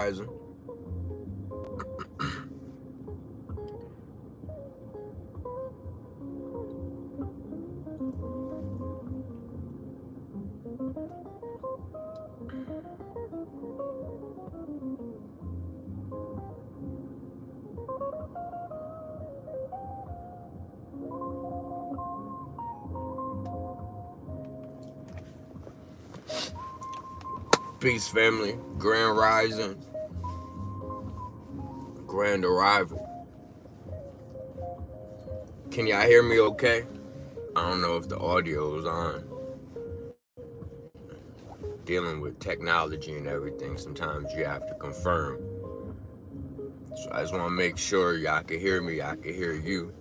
Rising. Peace, family. Grand Rising. Grand Arrival. Can y'all hear me okay? I don't know if the audio is on. Dealing with technology and everything, sometimes you have to confirm. So I just want to make sure y'all can hear me, I can hear you.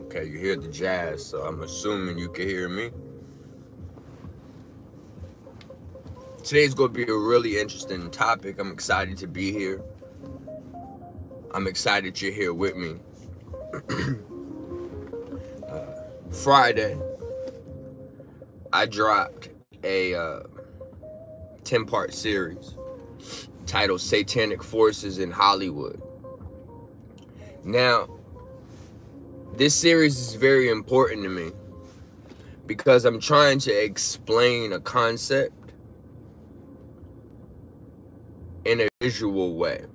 Okay, you hear the jazz, so I'm assuming you can hear me. Today's going to be a really interesting topic. I'm excited to be here. I'm excited you're here with me. uh, Friday, I dropped a uh, 10 part series titled Satanic Forces in Hollywood. Now, this series is very important to me because I'm trying to explain a concept in a visual way.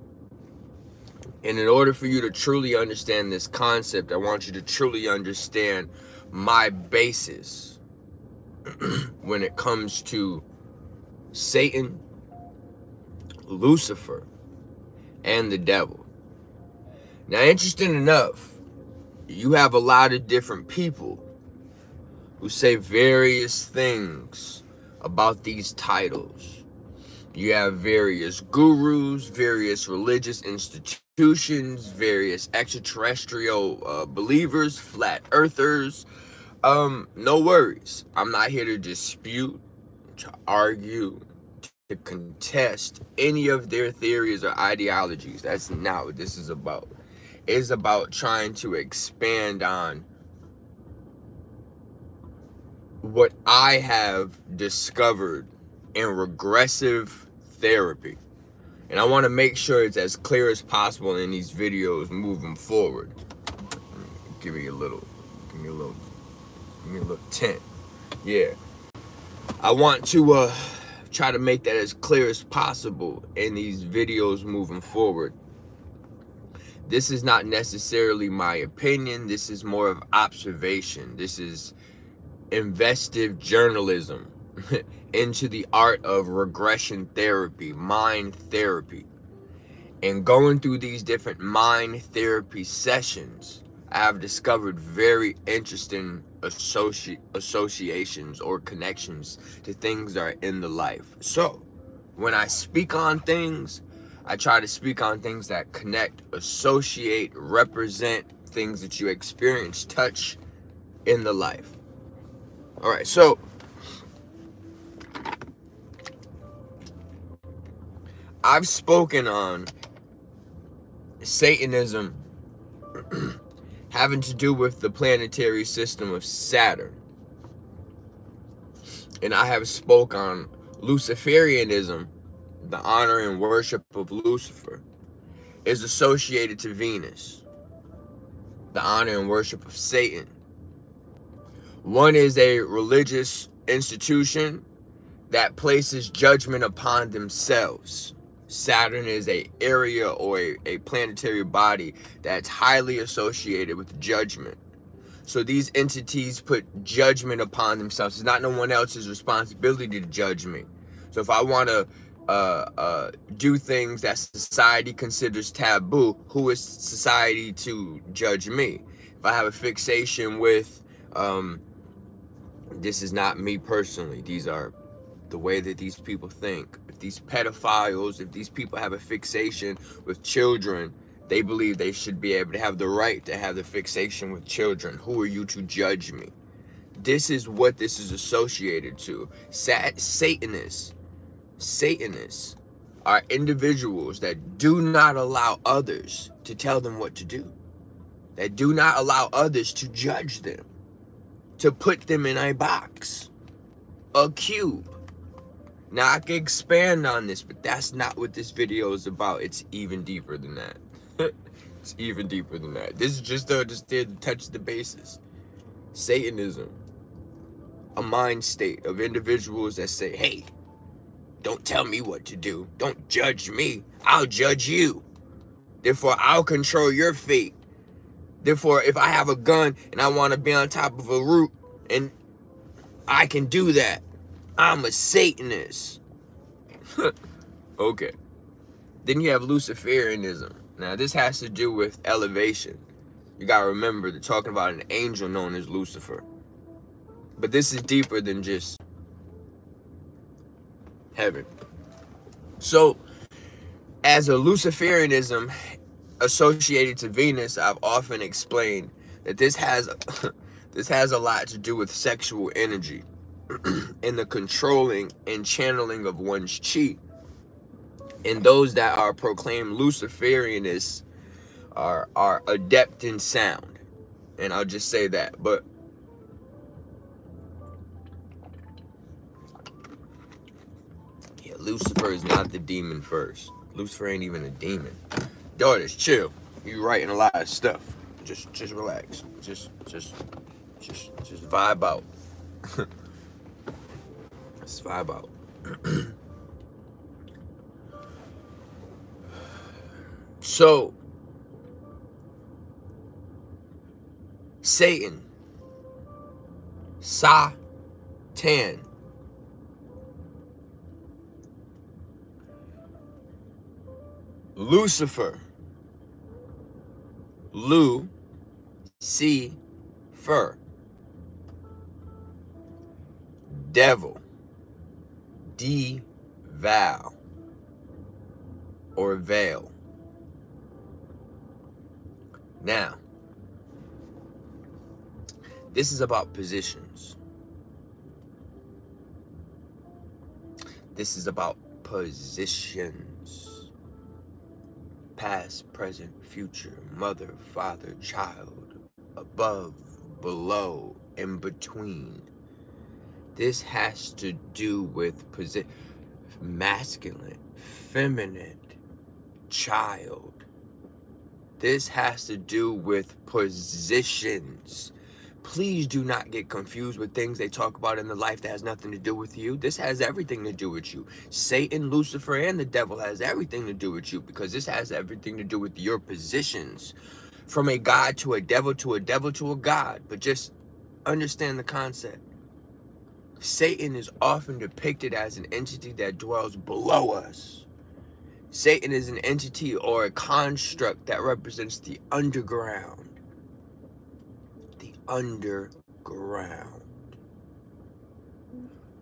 And in order for you to truly understand this concept, I want you to truly understand my basis when it comes to Satan, Lucifer, and the devil. Now, interesting enough, you have a lot of different people who say various things about these titles you have various gurus, various religious institutions, various extraterrestrial uh, believers, flat earthers. Um, no worries. I'm not here to dispute, to argue, to contest any of their theories or ideologies. That's not what this is about. It's about trying to expand on what I have discovered in regressive therapy. And I want to make sure it's as clear as possible in these videos moving forward. Give me a little, give me a little, give me a little tint. Yeah. I want to uh, try to make that as clear as possible in these videos moving forward. This is not necessarily my opinion. This is more of observation. This is investive journalism. into the art of regression therapy, mind therapy. And going through these different mind therapy sessions, I have discovered very interesting associ- associations or connections to things that are in the life. So, when I speak on things, I try to speak on things that connect, associate, represent things that you experience, touch in the life. All right, so I've spoken on Satanism having to do with the planetary system of Saturn. And I have spoke on Luciferianism, the honor and worship of Lucifer, is associated to Venus, the honor and worship of Satan. One is a religious institution that places judgment upon themselves Saturn is a area or a, a planetary body that's highly associated with judgment. So these entities put judgment upon themselves. It's not no one else's responsibility to judge me. So if I want to uh, uh, do things that society considers taboo, who is society to judge me? If I have a fixation with, um, this is not me personally. These are the way that these people think these pedophiles, if these people have a fixation with children, they believe they should be able to have the right to have the fixation with children. Who are you to judge me? This is what this is associated to. Sat Satanists, Satanists are individuals that do not allow others to tell them what to do, that do not allow others to judge them, to put them in a box, a cube. Now, I can expand on this, but that's not what this video is about. It's even deeper than that. it's even deeper than that. This is just to, just to touch the bases. Satanism, a mind state of individuals that say, hey, don't tell me what to do. Don't judge me. I'll judge you. Therefore, I'll control your fate. Therefore, if I have a gun and I want to be on top of a root and I can do that, I'm a Satanist. okay. Then you have Luciferianism. Now, this has to do with elevation. You got to remember, they're talking about an angel known as Lucifer. But this is deeper than just heaven. So, as a Luciferianism associated to Venus, I've often explained that this has this has a lot to do with sexual energy and the controlling and channeling of one's chi. And those that are proclaimed Luciferianists are are adept in sound. And I'll just say that. But yeah, Lucifer is not the demon first. Lucifer ain't even a demon. Daughters, chill. You writing a lot of stuff. Just just relax. Just just just just vibe out. just vibe out. so Satan Satan Lucifer. Lu. C. Fur. Devil. D. Val. Or veil. Now, this is about positions. This is about positions past, present, future, mother, father, child, above, below, in between. This has to do with masculine, feminine, child. This has to do with positions please do not get confused with things they talk about in the life that has nothing to do with you. This has everything to do with you. Satan, Lucifer, and the devil has everything to do with you because this has everything to do with your positions. From a God to a devil to a devil to a God. But just understand the concept. Satan is often depicted as an entity that dwells below us. Satan is an entity or a construct that represents the underground The underground.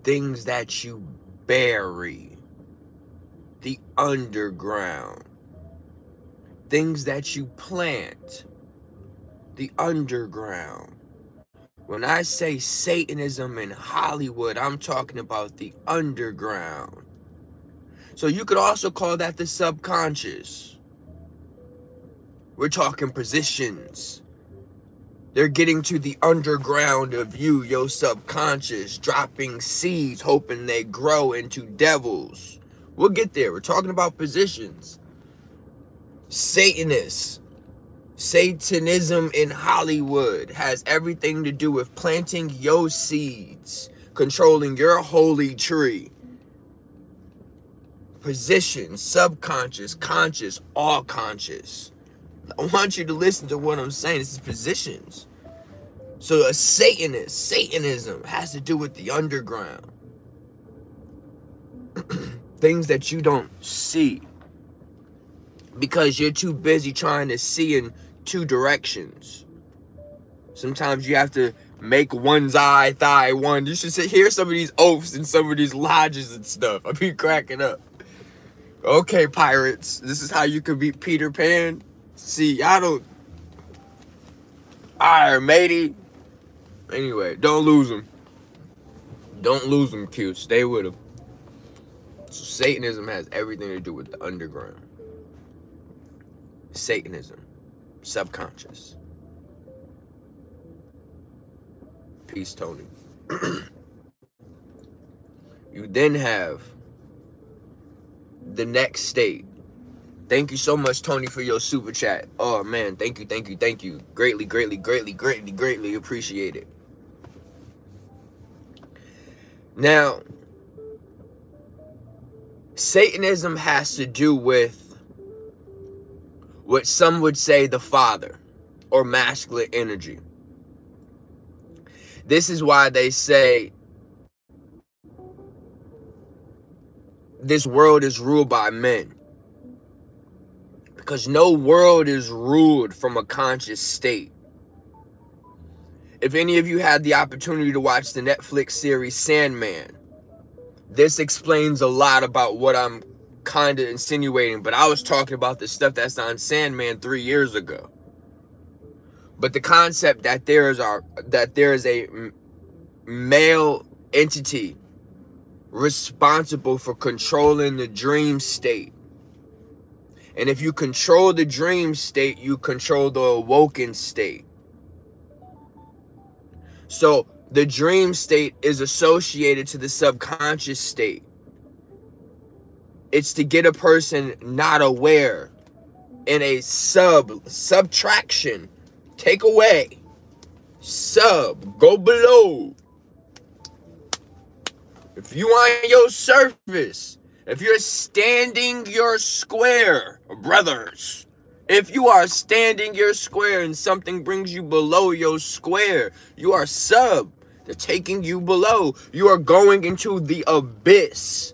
Things that you bury. The underground. Things that you plant. The underground. When I say Satanism in Hollywood, I'm talking about the underground. So you could also call that the subconscious. We're talking positions. They're getting to the underground of you, your subconscious, dropping seeds, hoping they grow into devils. We'll get there. We're talking about positions. Satanists. Satanism in Hollywood has everything to do with planting your seeds, controlling your holy tree. Position, subconscious, conscious, all conscious. I want you to listen to what I'm saying. This is positions. So a Satanist, Satanism has to do with the underground. Things that you don't see. Because you're too busy trying to see in two directions. Sometimes you have to make one's eye thigh one. You should sit, hear some of these oaths and some of these lodges and stuff. I be cracking up. Okay, pirates. This is how you can beat Peter Pan. See, y'all don't. Alright, matey. Anyway, don't lose them. Don't lose them, Cue. Stay with them. Satanism has everything to do with the underground. Satanism, subconscious. Peace, Tony. you then have the next state. Thank you so much, Tony, for your super chat. Oh man, thank you, thank you, thank you. Greatly, greatly, greatly, greatly, greatly appreciate it. Now, Satanism has to do with what some would say the father or masculine energy. This is why they say this world is ruled by men. Because no world is ruled from a conscious state. If any of you had the opportunity to watch the Netflix series Sandman, this explains a lot about what I'm kind of insinuating, but I was talking about the stuff that's on Sandman three years ago. But the concept that there is our that there is a male entity responsible for controlling the dream state. And if you control the dream state, you control the awoken state. So the dream state is associated to the subconscious state. It's to get a person not aware in a sub subtraction. Take away. Sub. Go below. If you on your surface, if you're standing your square, brothers, if you are standing your square and something brings you below your square, you are sub. They're taking you below. You are going into the abyss.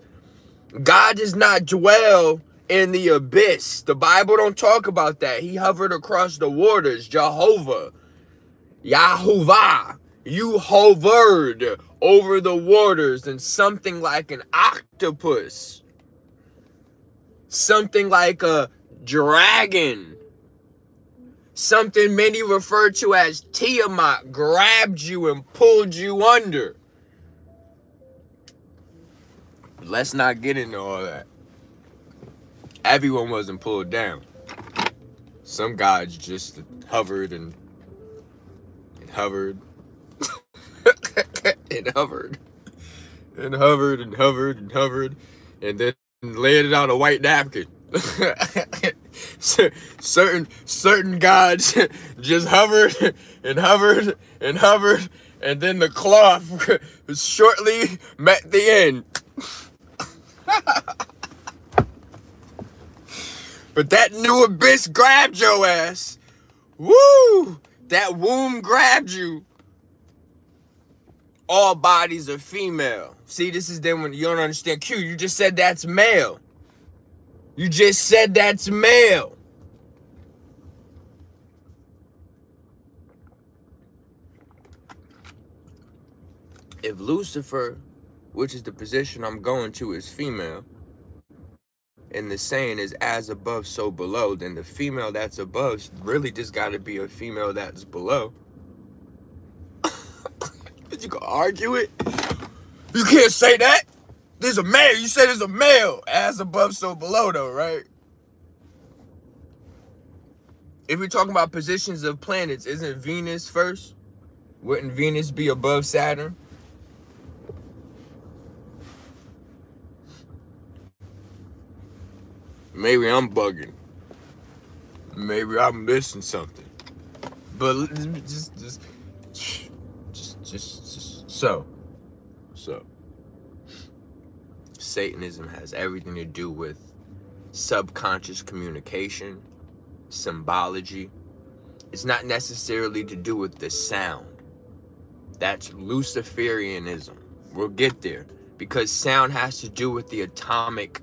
God does not dwell in the abyss. The Bible don't talk about that. He hovered across the waters. Jehovah. Yahovah. You hovered over the waters and something like an octopus. Something like a dragon. Something many refer to as Tiamat grabbed you and pulled you under. Let's not get into all that. Everyone wasn't pulled down. Some gods just hovered and, and hovered and hovered and hovered and hovered and hovered and then laid it on a white napkin. certain certain gods just hovered and hovered and hovered and then the cloth shortly met the end. But that new abyss grabbed your ass. Woo! That womb grabbed you all bodies are female. See, this is then when you don't understand Cue. You just said that's male. You just said that's male. If Lucifer, which is the position I'm going to, is female, and the saying is as above, so below, then the female that's above really just got to be a female that's below. You can argue it. You can't say that. There's a male. You said there's a male. As above, so below, though, right? If we're talking about positions of planets, isn't Venus first? Wouldn't Venus be above Saturn? Maybe I'm bugging. Maybe I'm missing something. But just, just, just, just just so, so, Satanism has everything to do with subconscious communication, symbology. It's not necessarily to do with the sound. That's Luciferianism. We'll get there because sound has to do with the atomic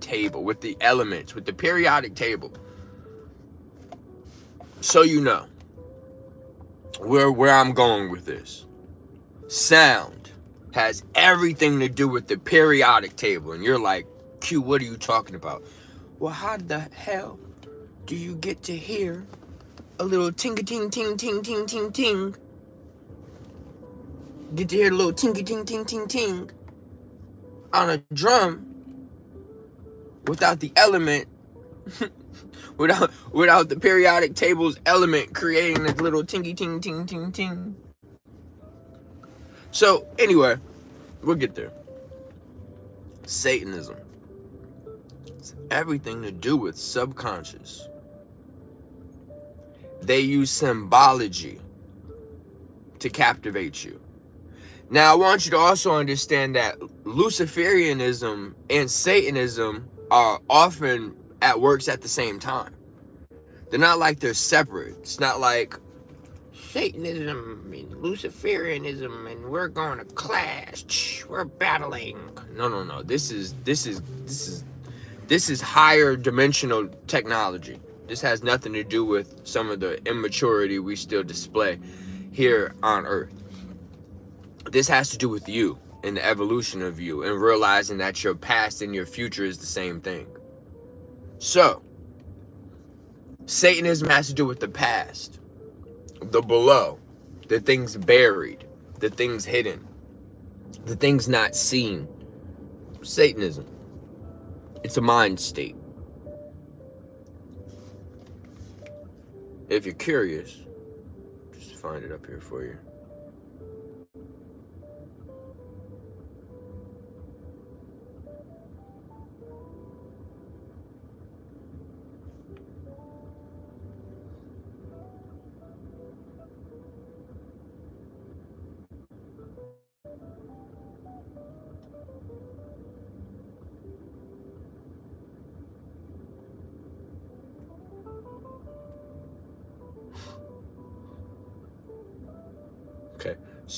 table, with the elements, with the periodic table. So you know where where I'm going with this sound has everything to do with the periodic table. And you're like, Cue, what are you talking about? Well, how the hell do you get to hear a little ting ting ting ting ting ting ting? Get to hear a little ting ting ting ting ting on a drum without the element, without without the periodic table's element creating this little tingy ting ting ting ting. So anyway, we'll get there. Satanism. It's everything to do with subconscious. They use symbology to captivate you. Now, I want you to also understand that Luciferianism and Satanism are often at works at the same time. They're not like they're separate. It's not like Satanism and Luciferianism and we're going to clash. We're battling. No, no, no. This is this is this is this is higher dimensional technology. This has nothing to do with some of the immaturity we still display here on earth this has to do with you and the evolution of you and realizing that your past and your future is the same thing. So, Satanism has to do with the past, the below, the things buried, the things hidden, the things not seen. Satanism. It's a mind state. If you're curious, just find it up here for you.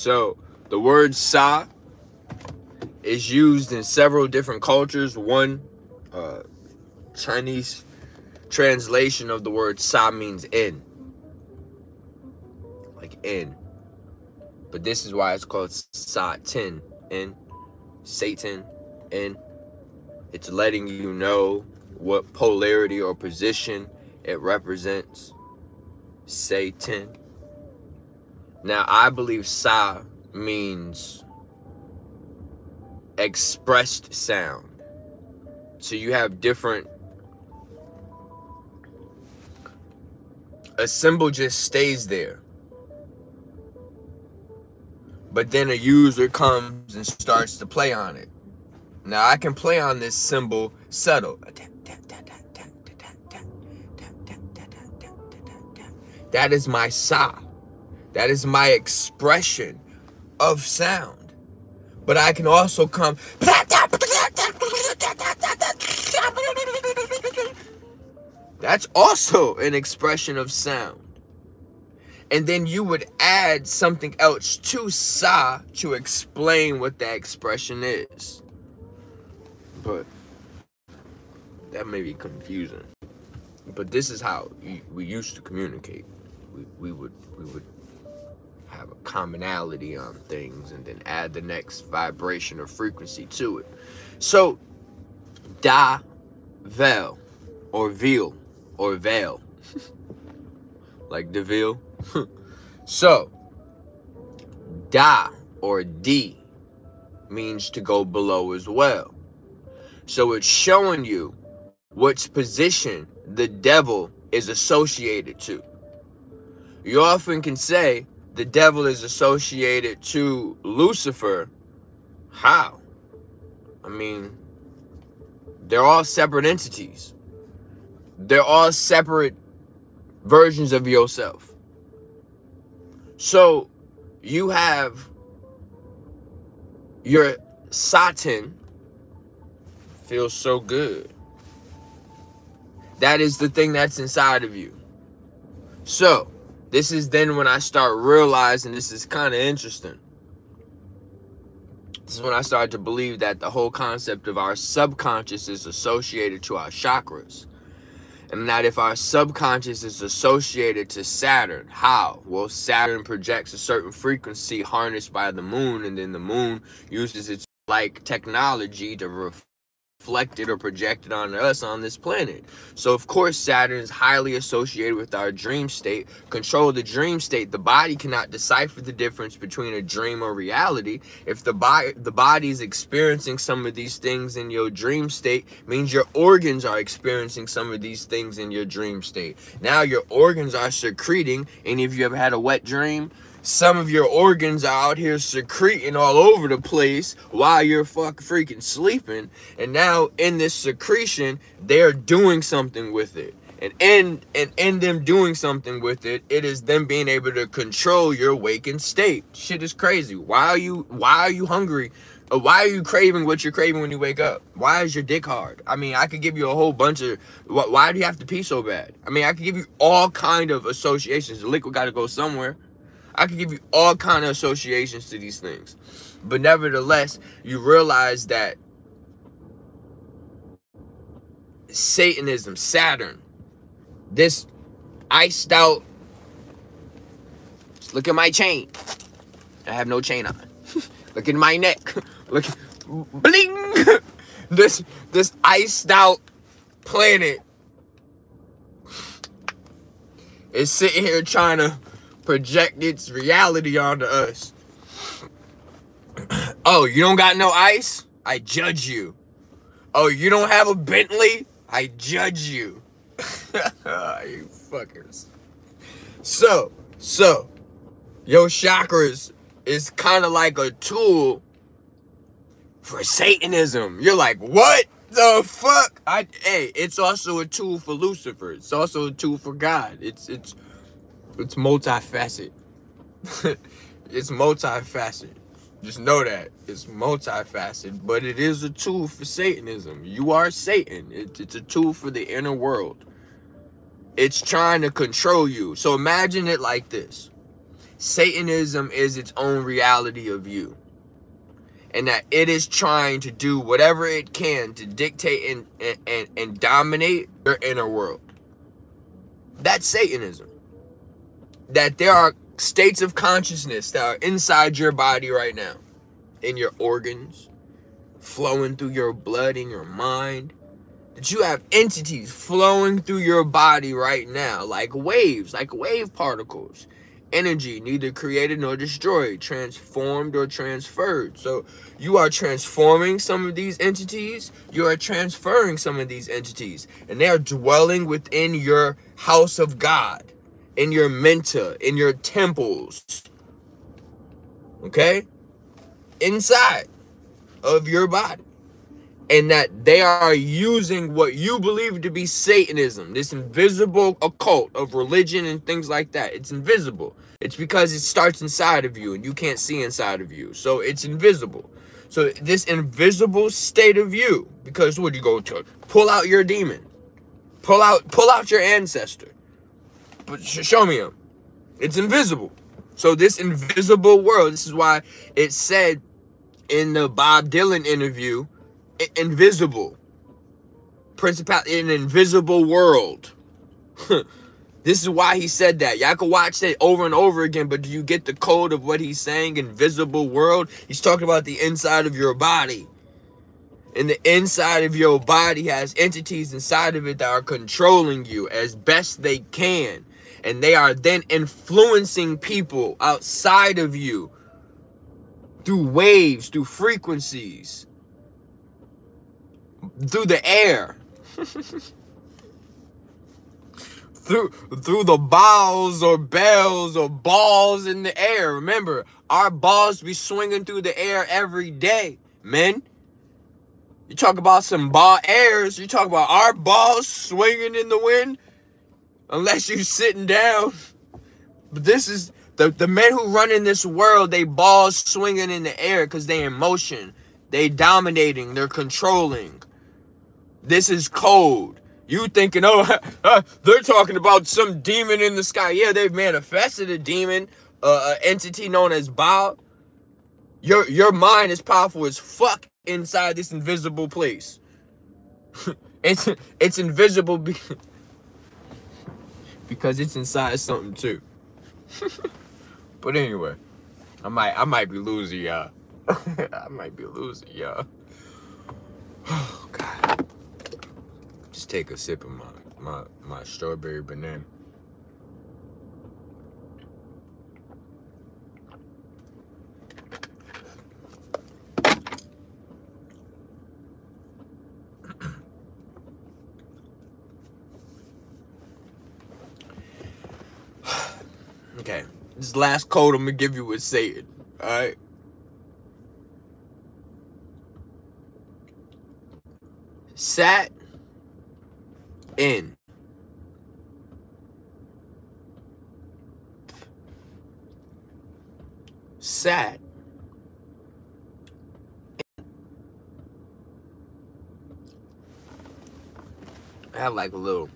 So the word sa is used in several different cultures. One uh, Chinese translation of the word sa means in, like in. But this is why it's called Satan, in, Satan, in. It's letting you know what polarity or position it represents. Satan. Now, I believe Sa means expressed sound. So you have different. A symbol just stays there. But then a user comes and starts to play on it. Now I can play on this symbol subtle. That is my sa. That is my expression of sound. But I can also come. That's also an expression of sound. And then you would add something else to sa to explain what that expression is. But that may be confusing. But this is how we used to communicate. We, we would we would have a commonality on things and then add the next vibration or frequency to it. So, da, vel, or veal, or veil, like Deville. so, da or D means to go below as well. So it's showing you which position the devil is associated to. You often can say, the devil is associated to Lucifer. How? I mean, they're all separate entities. They're all separate versions of yourself. So you have your Satan feels so good. That is the thing that's inside of you. So this is then when I start realizing this is kind of interesting. This is when I started to believe that the whole concept of our subconscious is associated to our chakras. And that if our subconscious is associated to Saturn, how? Well, Saturn projects a certain frequency harnessed by the moon, and then the moon uses its like technology to reflected or projected on us on this planet. So of course Saturn is highly associated with our dream state. Control the dream state. The body cannot decipher the difference between a dream or reality. If the body the body is experiencing some of these things in your dream state, means your organs are experiencing some of these things in your dream state. Now your organs are secreting. Any of you ever had a wet dream? Some of your organs are out here secreting all over the place while you're fuck freaking sleeping. And now in this secretion, they're doing something with it. And in and in them doing something with it, it is them being able to control your waking state. Shit is crazy. Why are you why are you hungry? Why are you craving what you're craving when you wake up? Why is your dick hard? I mean, I could give you a whole bunch of why do you have to pee so bad? I mean, I could give you all kind of associations. The liquid got to go somewhere. I could give you all kind of associations to these things. But nevertheless, you realize that Satanism, Saturn, this iced out. Look at my chain. I have no chain on. Look at my neck. Look, bling. this this iced out planet is sitting here trying to project its reality onto us. oh, you don't got no ice? I judge you. Oh, you don't have a Bentley? I judge you. you fuckers. So, so, your chakras is kind of like a tool for Satanism. You're like, what the fuck? I hey, it's also a tool for Lucifer. It's also a tool for God. It's it's it's multifaceted. it's multifaceted. Just know that it's multifaceted, but it is a tool for Satanism. You are Satan. It, it's a tool for the inner world. It's trying to control you. So imagine it like this. Satanism is its own reality of you. And that it is trying to do whatever it can to dictate and, and, and, and dominate your inner world. That's Satanism that there are states of consciousness that are inside your body right now, in your organs, flowing through your blood, in your mind. That you have entities flowing through your body right now, like waves, like wave particles. Energy, neither created nor destroyed, transformed or transferred. So you are transforming some of these entities, you are transferring some of these entities, and they are dwelling within your house of God in your menta, in your temples. Okay? Inside of your body. And that they are using what you believe to be Satanism, this invisible occult of religion and things like that. It's invisible. It's because it starts inside of you and you can't see inside of you. So it's invisible. So this invisible state of you, because what you go to pull out your demon, pull out pull out your ancestor, but show me him. It's invisible. So this invisible world, this is why it said in the Bob Dylan interview, invisible. Principal in invisible world. this is why he said that. Y'all can watch that over and over again, but do you get the code of what he's saying? Invisible world. He's talking about the inside of your body. And the inside of your body has entities inside of it that are controlling you as best they can and they are then influencing people outside of you through waves, through frequencies, through the air. through through the balls or bells or balls in the air. Remember, our balls be swinging through the air every day, men. You talk about some ball airs. You talk about our balls swinging in the wind unless you're sitting down. But this is the, the men who run in this world, they balls swinging in the air because they in motion. They dominating, they're controlling. This is code. You thinking, oh, uh, they're talking about some demon in the sky. Yeah, they've manifested a demon, uh, an entity known as Baal. Your, your mind is powerful as fuck inside this invisible place. it's, it's invisible because it's inside something too. but anyway, I might I might be losing y'all. I might be losing y'all. Oh God. Just take a sip of my my my strawberry banana. This last code I'm gonna give you is Satan. All right. Sat in. Sat. I had like a little.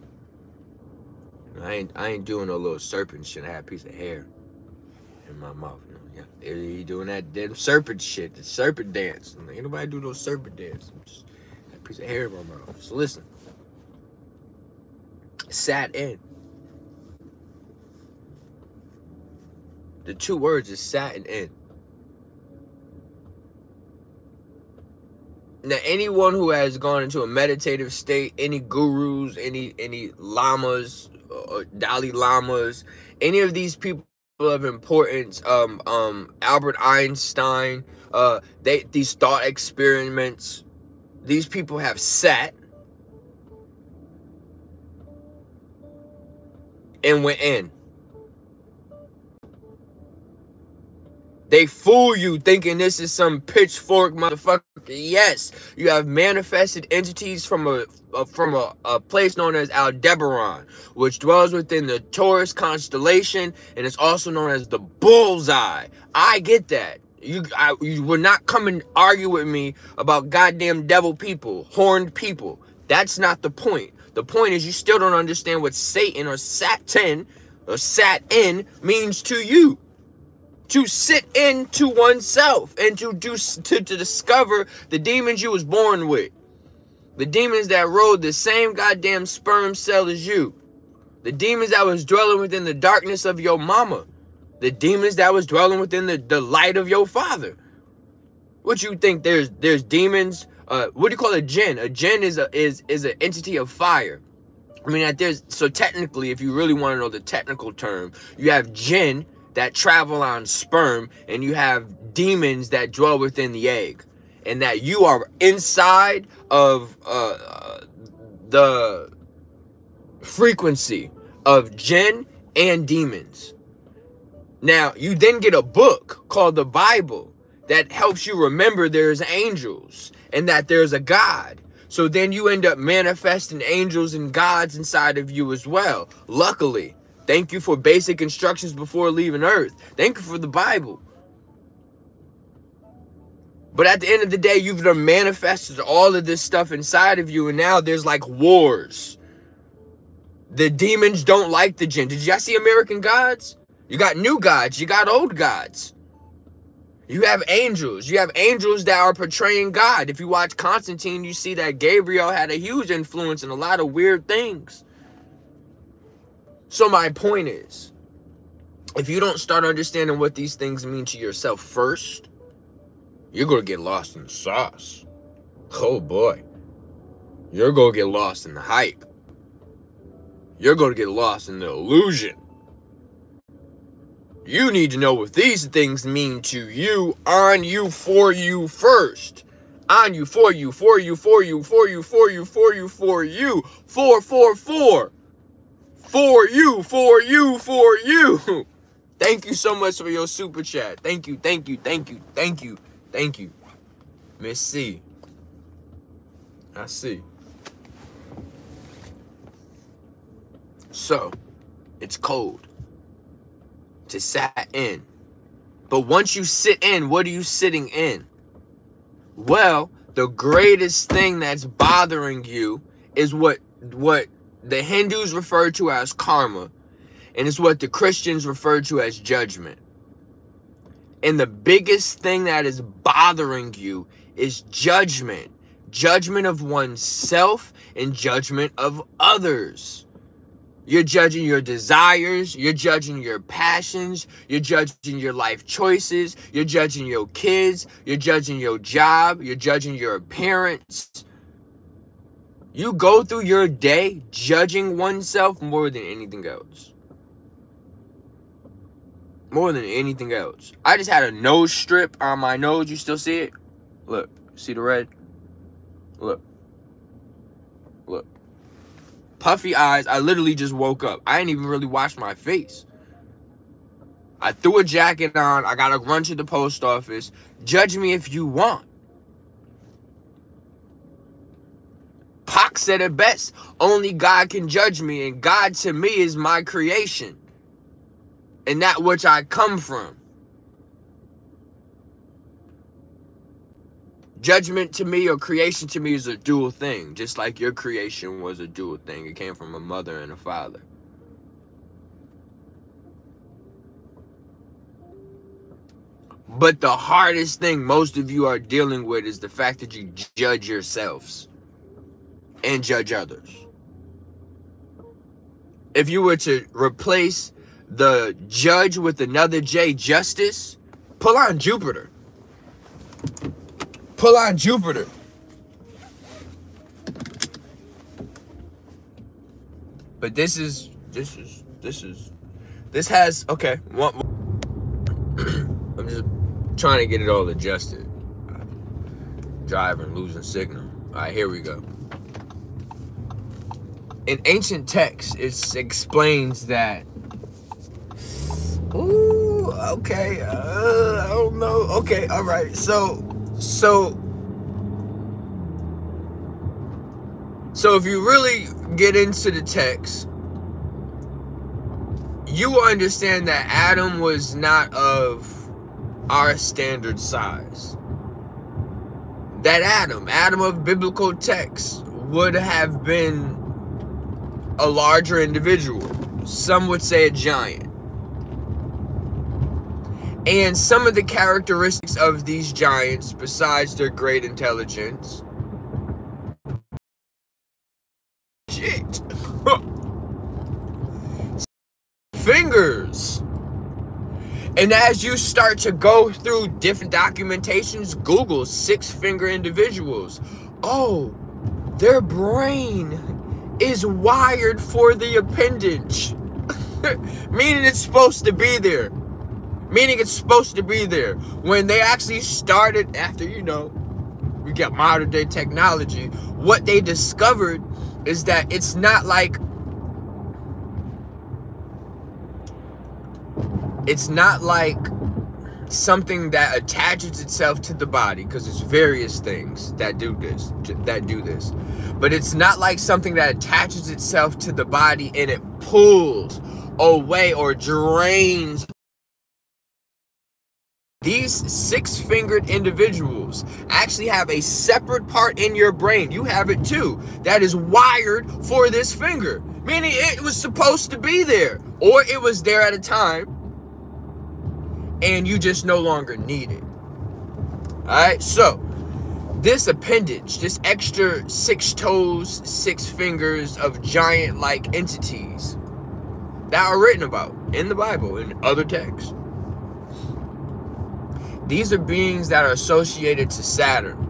I ain't I ain't doing no little serpent shit. I had a piece of hair in my mouth. You know, yeah, he doing that damn serpent shit, the serpent dance. Ain't nobody do no serpent dance. Just, a piece of hair in my mouth. So listen sat in. The two words is sat and in. Now, anyone who has gone into a meditative state, any gurus, any any lamas, or Dalai Lamas, any of these people of importance, um, um, Albert Einstein, uh, they these thought experiments, these people have sat and went in. They fool you thinking this is some pitchfork motherfucker. Yes, you have manifested entities from a, a from a, a, place known as Aldebaran, which dwells within the Taurus constellation, and it's also known as the Bullseye. I get that. You, I, you would not come and argue with me about goddamn devil people, horned people. That's not the point. The point is you still don't understand what Satan or Satan or sat in means to you. To sit into oneself and to do to, to discover the demons you was born with. The demons that rode the same goddamn sperm cell as you. The demons that was dwelling within the darkness of your mama. The demons that was dwelling within the, the light of your father. What you think there's there's demons uh, what do you call a jinn? A jinn is a is is an entity of fire. I mean, that there's so technically, if you really want to know the technical term, you have jinn that travel on sperm, and you have demons that dwell within the egg, and that you are inside of uh, the frequency of jinn and demons. Now, you then get a book called the Bible that helps you remember there's angels and that there's a God. So then you end up manifesting angels and gods inside of you as well. Luckily, thank you for basic instructions before leaving earth. Thank you for the Bible. But at the end of the day, you've manifested all of this stuff inside of you, and now there's like wars. The demons don't like the jinn. Did y'all see American Gods? You got new gods, you got old gods. You have angels. You have angels that are portraying God. If you watch Constantine, you see that Gabriel had a huge influence in a lot of weird things. So my point is, if you don't start understanding what these things mean to yourself first, you're going to get lost in the sauce. Oh boy. You're going to get lost in the hype. You're going to get lost in the illusion. You need to know what these things mean to you, on you, for you first. On you, for you, for you, for you, for you, for you, for you, for you, for, for, for. For you, for you, for you. Thank you so much for your super chat. Thank you, thank you, thank you, thank you, thank you. Miss C. I see. So, it's cold to sat in. But once you sit in, what are you sitting in? Well, the greatest thing that's bothering you is what what the Hindus refer to as karma, and it's what the Christians refer to as judgment. And the biggest thing that is bothering you is judgment. Judgment of oneself and judgment of others. You're judging your desires. You're judging your passions. You're judging your life choices. You're judging your kids. You're judging your job. You're judging your appearance. You go through your day judging oneself more than anything else. More than anything else. I just had a nose strip on my nose. You still see it? Look. See the red? Look. Look. Puffy eyes. I literally just woke up. I didn't even really wash my face. I threw a jacket on. I got to run to the post office. Judge me if you want. Pac said it best. Only God can judge me. And God to me is my creation. And that which I come from. Judgment to me or creation to me is a dual thing. Just like your creation was a dual thing. It came from a mother and a father. But the hardest thing most of you are dealing with is the fact that you judge yourselves and judge others. If you were to replace the judge with another J, justice, pull on Jupiter. Pull on Jupiter. But this is, this is, this is, this has, okay, one, I'm just trying to get it all adjusted. Driving, losing signal. All right, here we go. In ancient texts, it explains that. Ooh, okay. Uh, I don't know. Okay, all right. So, so, so if you really get into the text, you understand that Adam was not of our standard size. That Adam, Adam of biblical texts, would have been a larger individual. Some would say a giant. And some of the characteristics of these giants, besides their great intelligence, shit. Fingers. And as you start to go through different documentations, Google six finger individuals. Oh, their brain is wired for the appendage. Meaning it's supposed to be there. Meaning it's supposed to be there. When they actually started, after, you know, we get modern day technology, what they discovered is that it's not like it's not like something that attaches itself to the body because there's various things that do this that do this. But it's not like something that attaches itself to the body and it pulls away or drains. These six fingered individuals actually have a separate part in your brain. You have it too that is wired for this finger meaning it was supposed to be there or it was there at a time and you just no longer need it. All right, so this appendage, this extra six toes, six fingers of giant like entities that are written about in the Bible and other texts. These are beings that are associated to Saturn.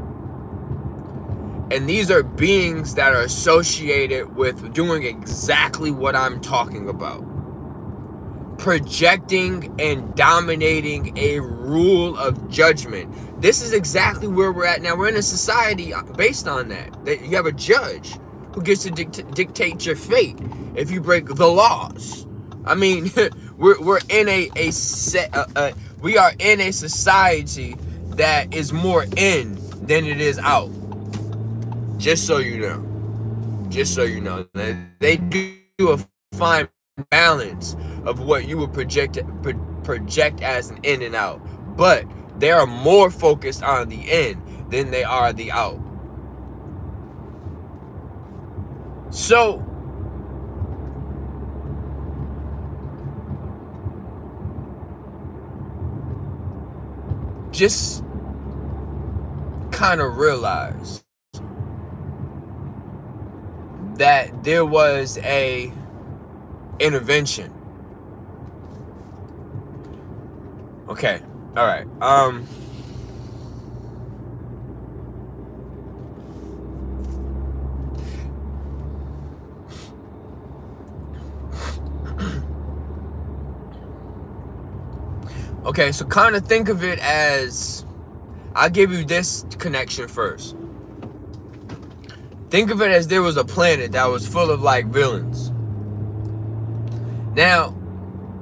And these are beings that are associated with doing exactly what I'm talking about projecting and dominating a rule of judgment. This is exactly where we're at now. We're in a society based on that. That you have a judge who gets to dict dictate your fate if you break the laws. I mean, we're, we're in a, a set, uh, uh, we are in a society that is more in than it is out. Just so you know. Just so you know. They do a fine balance of what you would project pro project as an in and out. But they are more focused on the in than they are the out. So just kind of realize that there was a intervention. Okay. All right. Um Okay, so kind of think of it as I'll give you this connection first. Think of it as there was a planet that was full of like villains. Now,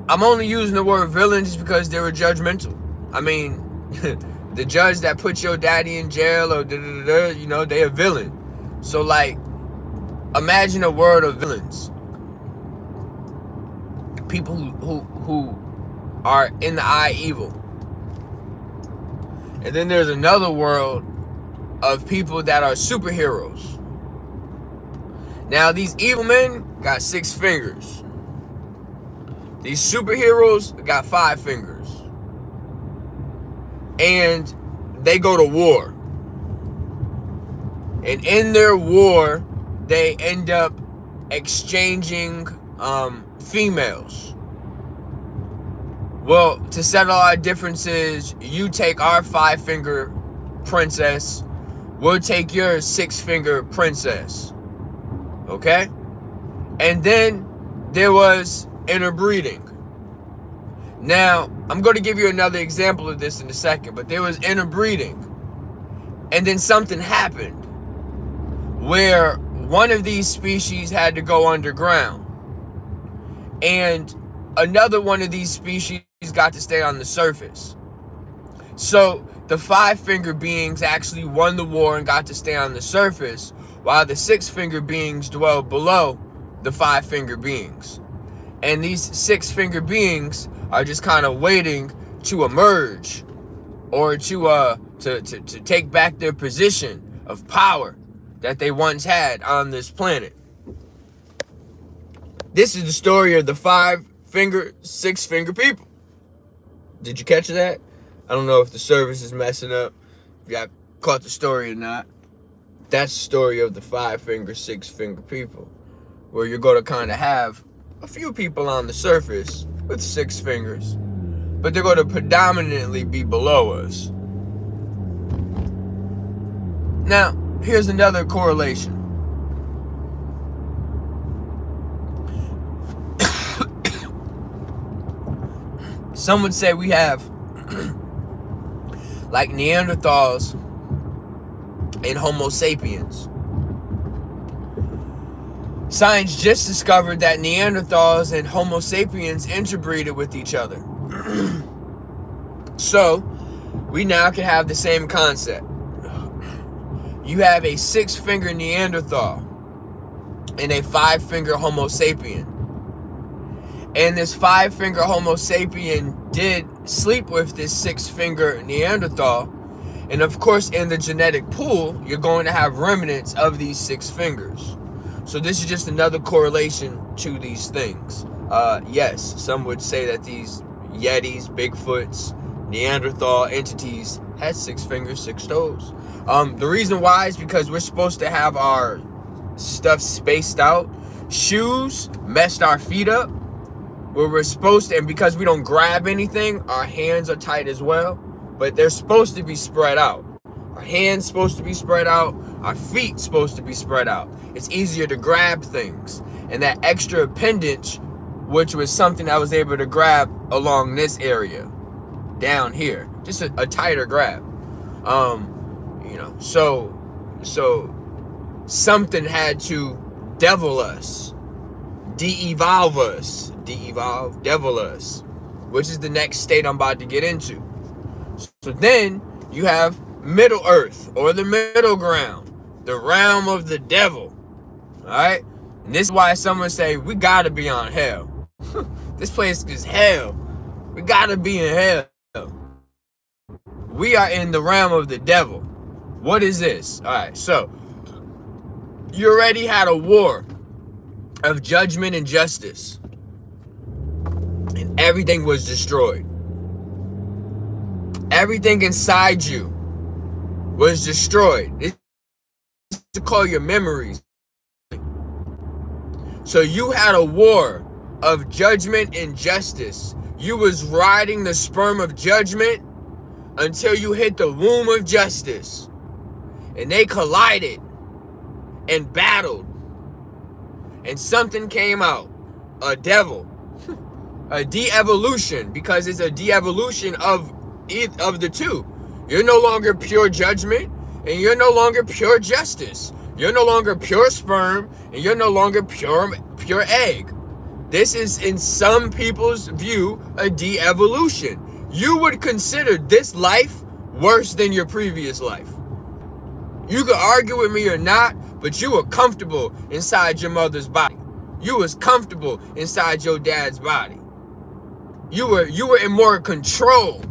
I'm only using the word villain just because they were judgmental. I mean, the judge that put your daddy in jail or da, da, da, you know, they a villain. So like, imagine a world of villains. People who, who, who are in the eye evil. And then there's another world of people that are superheroes. Now, these evil men got six fingers. These superheroes got five fingers. And they go to war. And in their war, they end up exchanging um, females. Well, to settle our differences, you take our five finger princess, we'll take your six finger princess. Okay? And then there was interbreeding. Now, I'm going to give you another example of this in a second, but there was interbreeding. And then something happened where one of these species had to go underground. And another one of these species got to stay on the surface. So the five finger beings actually won the war and got to stay on the surface, while the six finger beings dwell below the five finger beings. And these six finger beings are just kind of waiting to emerge or to uh to, to, to take back their position of power that they once had on this planet. This is the story of the five finger, six finger people. Did you catch that? I don't know if the service is messing up, if y'all caught the story or not that's the story of the five finger, six finger people, where you're going to kind of have a few people on the surface with six fingers, but they're going to predominantly be below us. Now, here's another correlation. Some would say we have like Neanderthals and Homo sapiens. Science just discovered that Neanderthals and Homo sapiens interbreeded with each other. so, we now can have the same concept. You have a six finger Neanderthal and a five finger Homo sapien. And this five finger Homo sapien did sleep with this six finger Neanderthal and of course, in the genetic pool, you're going to have remnants of these six fingers. So this is just another correlation to these things. Uh, yes, some would say that these Yetis, Bigfoots, Neanderthal entities had six fingers, six toes. Um, the reason why is because we're supposed to have our stuff spaced out. Shoes messed our feet up where we're supposed to, and because we don't grab anything, our hands are tight as well but they're supposed to be spread out. Our hands supposed to be spread out. Our feet supposed to be spread out. It's easier to grab things. And that extra appendage, which was something I was able to grab along this area, down here, just a, a tighter grab. Um, you know, so so something had to devil us, de-evolve us, de-evolve, devil us, which is the next state I'm about to get into. So then you have Middle Earth or the middle ground, the realm of the devil. All right? And this is why someone say we got to be on hell. this place is hell. We got to be in hell. We are in the realm of the devil. What is this? All right. So you already had a war of judgment and justice. And everything was destroyed. Everything inside you was destroyed. It's to call your memories. So you had a war of judgment and justice. You was riding the sperm of judgment until you hit the womb of justice. And they collided and battled. And something came out. A devil. a de-evolution because it's a de-evolution of of the two. You're no longer pure judgment and you're no longer pure justice. You're no longer pure sperm and you're no longer pure pure egg. This is in some people's view a de-evolution. You would consider this life worse than your previous life. You could argue with me or not, but you were comfortable inside your mother's body. You was comfortable inside your dad's body. You were you were in more control.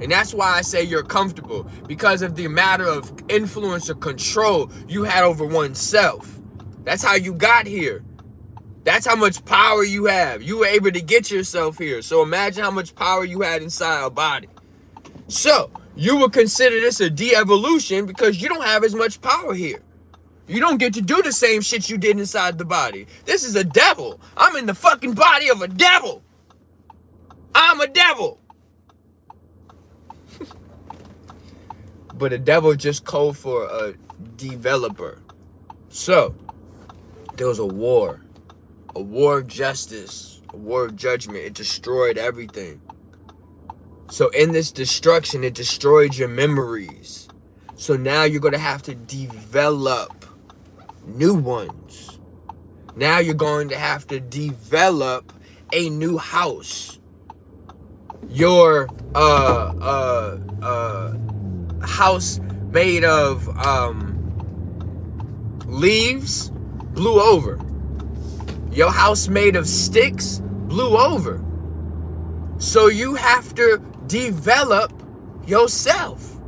And that's why I say you're comfortable because of the matter of influence or control you had over oneself. That's how you got here. That's how much power you have. You were able to get yourself here. So imagine how much power you had inside a body. So you would consider this a de-evolution because you don't have as much power here. You don't get to do the same shit you did inside the body. This is a devil. I'm in the fucking body of a devil. I'm a devil. But the devil just called for a developer. So, there was a war. A war of justice. A war of judgment. It destroyed everything. So in this destruction, it destroyed your memories. So now you're going to have to develop new ones. Now you're going to have to develop a new house. Your uh uh uh house made of um leaves blew over. Your house made of sticks blew over. So you have to develop yourself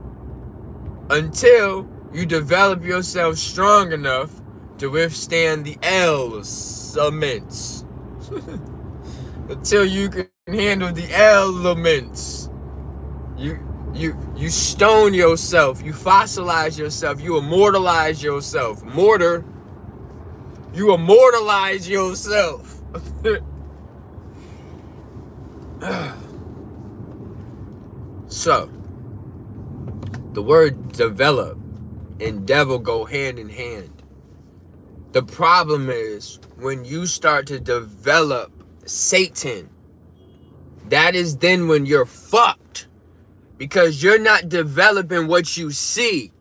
until you develop yourself strong enough to withstand the elements. Until you can handle the elements. You you you stone yourself, you fossilize yourself, you immortalize yourself. Mortar. You immortalize yourself. so, the word develop and devil go hand in hand. The problem is when you start to develop Satan, that is then when you're fucked because you're not developing what you see.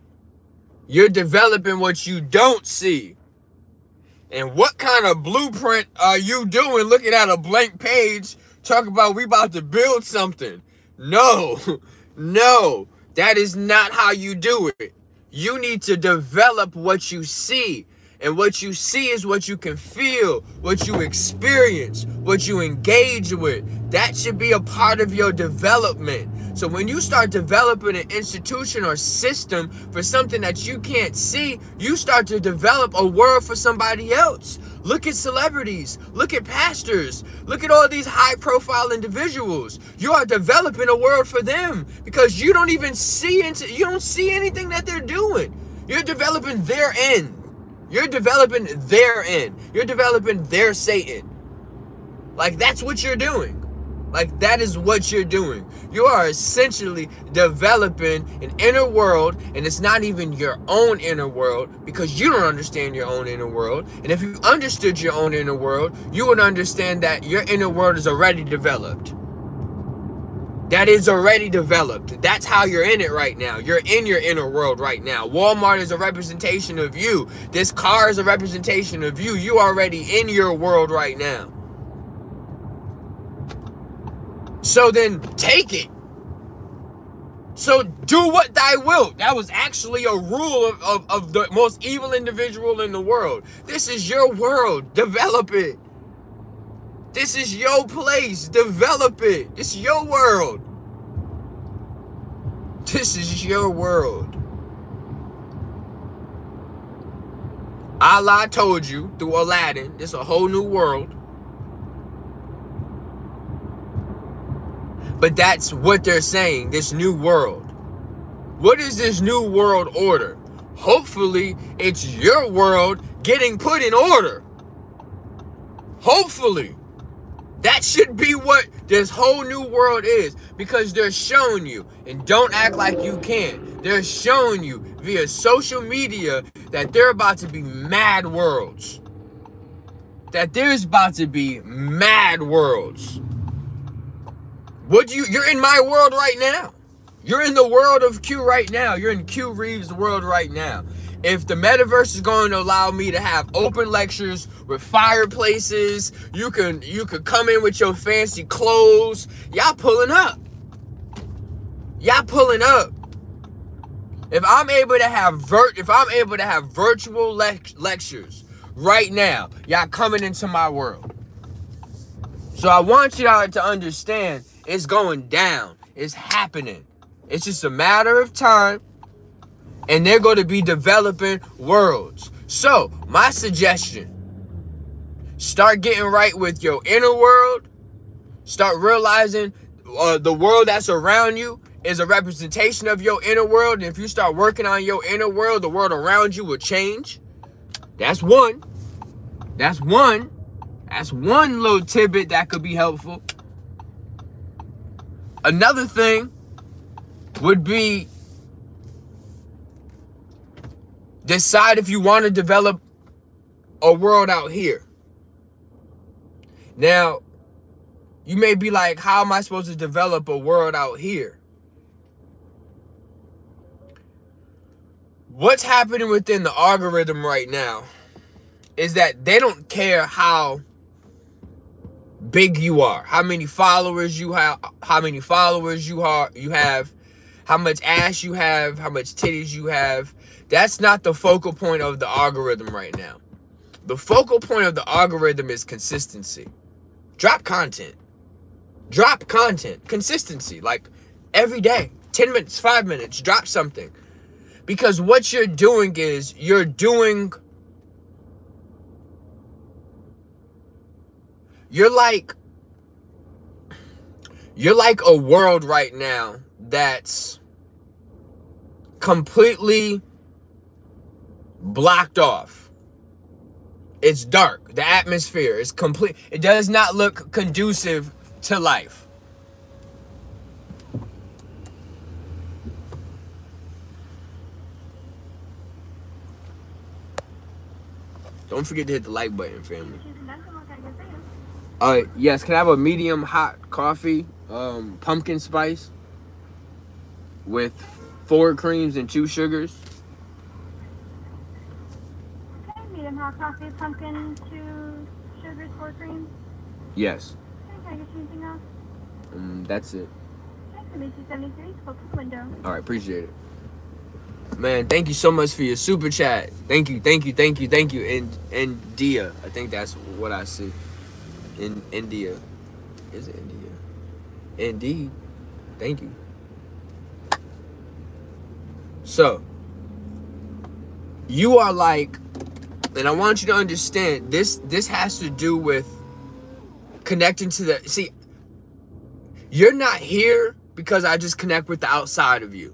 You're developing what you don't see. And what kind of blueprint are you doing looking at a blank page talking about we about to build something? No, no, that is not how you do it. You need to develop what you see. And what you see is what you can feel, what you experience, what you engage with. That should be a part of your development. So when you start developing an institution or system for something that you can't see, you start to develop a world for somebody else. Look at celebrities. Look at pastors. Look at all these high profile individuals. You are developing a world for them because you don't even see into you don't see anything that they're doing. You're developing their end. You're developing their end. You're developing their Satan. Like that's what you're doing. Like that is what you're doing. You are essentially developing an inner world, and it's not even your own inner world because you don't understand your own inner world. And if you understood your own inner world, you would understand that your inner world is already developed that is already developed. That's how you're in it right now. You're in your inner world right now. Walmart is a representation of you. This car is a representation of you. You already in your world right now. So then take it. So do what thy will. That was actually a rule of, of, of the most evil individual in the world. This is your world. Develop it. This is your place. Develop it. It's your world. This is your world. Allah told you through Aladdin, it's a whole new world. But that's what they're saying, this new world. What is this new world order? Hopefully, it's your world getting put in order. Hopefully. That should be what this whole new world is because they're showing you, and don't act like you can't. They're showing you via social media that they're about to be mad worlds. That there's about to be mad worlds. Do you you're in my world right now. You're in the world of Cue right now. You're in Cue Reaves' world right now. If the metaverse is going to allow me to have open lectures with fireplaces, you can you could come in with your fancy clothes. Y'all pulling up. Y'all pulling up. If I'm able to have vert if I'm able to have virtual le lectures right now, y'all coming into my world. So I want y'all to understand it's going down. It's happening. It's just a matter of time. And they're going to be developing worlds. So, my suggestion start getting right with your inner world. Start realizing uh, the world that's around you is a representation of your inner world. And if you start working on your inner world, the world around you will change. That's one. That's one. That's one little tidbit that could be helpful. Another thing would be decide if you want to develop a world out here. Now, you may be like, how am I supposed to develop a world out here? What's happening within the algorithm right now is that they don't care how big you are, how many followers you have, how many followers you are you have, how much ass you have, how much titties you have. That's not the focal point of the algorithm right now. The focal point of the algorithm is consistency. Drop content. Drop content. Consistency. Like every day. 10 minutes, 5 minutes. Drop something. Because what you're doing is you're doing you're like you're like a world right now that's completely blocked off. It's dark. The atmosphere is complete. It does not look conducive to life. Don't forget to hit the like button, family. Uh, yes, can I have a medium hot coffee, um, pumpkin spice, with four creams and two sugars? Medium hot coffee, pumpkin, two sugars, four creams. Yes. Okay, can I get you anything else? Um, that's it. Okay, 73, window. All right, appreciate it. Man, thank you so much for your super chat. Thank you, thank you, thank you, thank you. And and India, I think that's what I see. In India, is it India? Indeed. Thank you. So, you are like, and I want you to understand this. This has to do with connecting to the. See, you're not here because I just connect with the outside of you.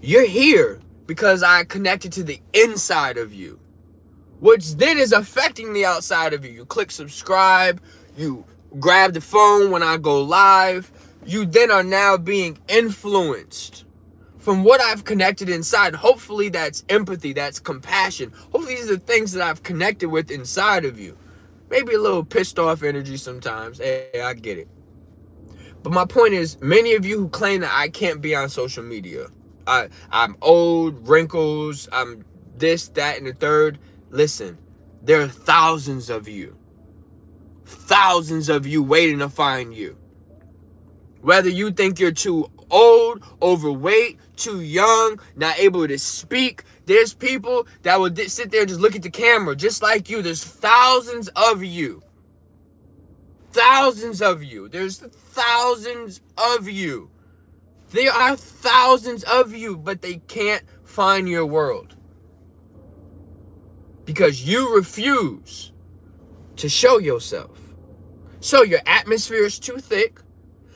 You're here because I connected to the inside of you, which then is affecting the outside of you. You click subscribe, you grab the phone when I go live. You then are now being influenced from what I've connected inside. Hopefully, that's empathy, that's compassion. Hopefully, these are the things that I've connected with inside of you. Maybe a little pissed off energy sometimes. Hey, I get it. But my point is, many of you who claim that I can't be on social media, I, I'm old, wrinkles, I'm this, that, and the third. Listen, there are thousands of you. Thousands of you waiting to find you. Whether you think you're too old, overweight, too young, not able to speak, there's people that will sit there and just look at the camera just like you. There's thousands of you. Thousands of you. There's thousands of you. There are thousands of you, but they can't find your world. Because you refuse to show yourself. So your atmosphere is too thick.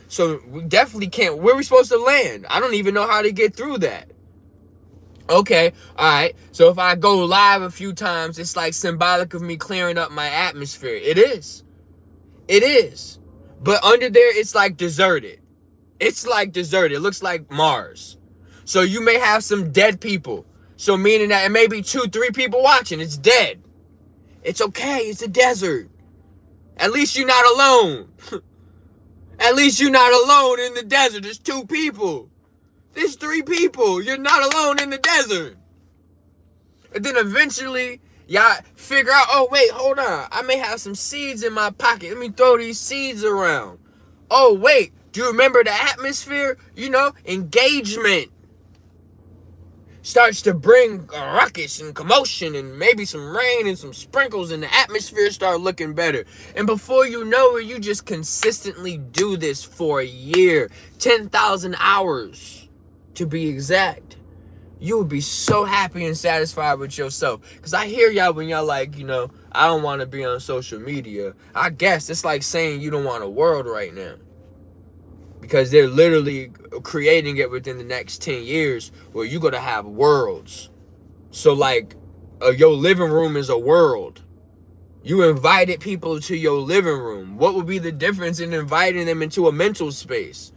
So we definitely can't. Where are we supposed to land? I don't even know how to get through that. Okay, all right. So if I go live a few times, it's like symbolic of me clearing up my atmosphere. It is. It is. But under there, it's like deserted. It's like deserted. It looks like Mars. So you may have some dead people. So meaning that it may be two, three people watching. It's dead. It's okay. It's a desert. At least you're not alone. At least you're not alone in the desert. There's two people. There's three people. You're not alone in the desert. And then eventually, y'all figure out, oh, wait, hold on. I may have some seeds in my pocket. Let me throw these seeds around. Oh, wait, do you remember the atmosphere? You know, engagement starts to bring a ruckus and commotion and maybe some rain and some sprinkles and the atmosphere start looking better. And before you know it, you just consistently do this for a year, 10,000 hours to be exact. You would be so happy and satisfied with yourself. Because I hear y'all when y'all like, you know, I don't want to be on social media. I guess it's like saying you don't want a world right now because they're literally creating it within the next 10 years where you're going to have worlds. So like uh, your living room is a world. You invited people to your living room. What would be the difference in inviting them into a mental space?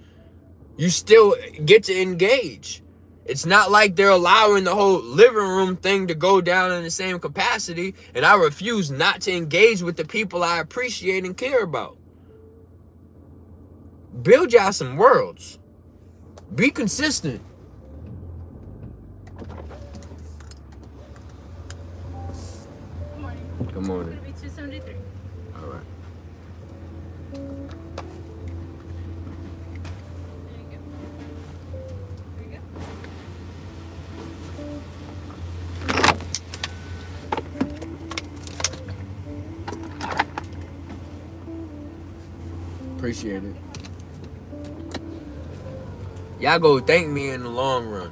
You still get to engage. It's not like they're allowing the whole living room thing to go down in the same capacity, and I refuse not to engage with the people I appreciate and care about. Build y'all some worlds. Be consistent. Good morning. Good morning. It'll be 273. All right. There you go. There you go. Appreciate it. Y'all go thank me in the long run.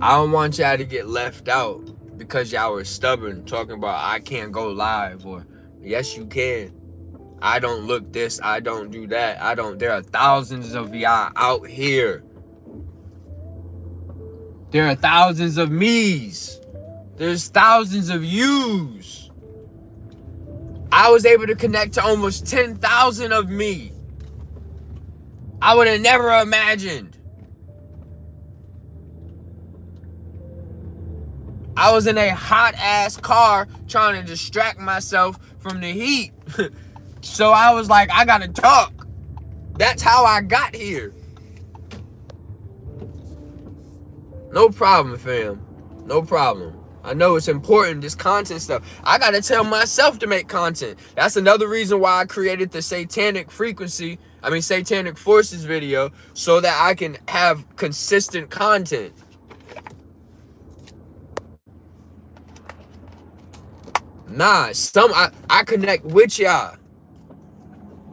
I don't want y'all to get left out because y'all were stubborn talking about I can't go live or yes you can. I don't look this, I don't do that. I don't there are thousands of y'all out here. There are thousands of me's. There's thousands of yous. I was able to connect to almost 10,000 of me. I would have never imagined. I was in a hot ass car trying to distract myself from the heat. so I was like, I gotta talk. That's how I got here. No problem, fam. No problem. I know it's important, this content stuff. I gotta tell myself to make content. That's another reason why I created the satanic frequency, I mean satanic forces video, so that I can have consistent content. Nah, some I, I connect with y'all.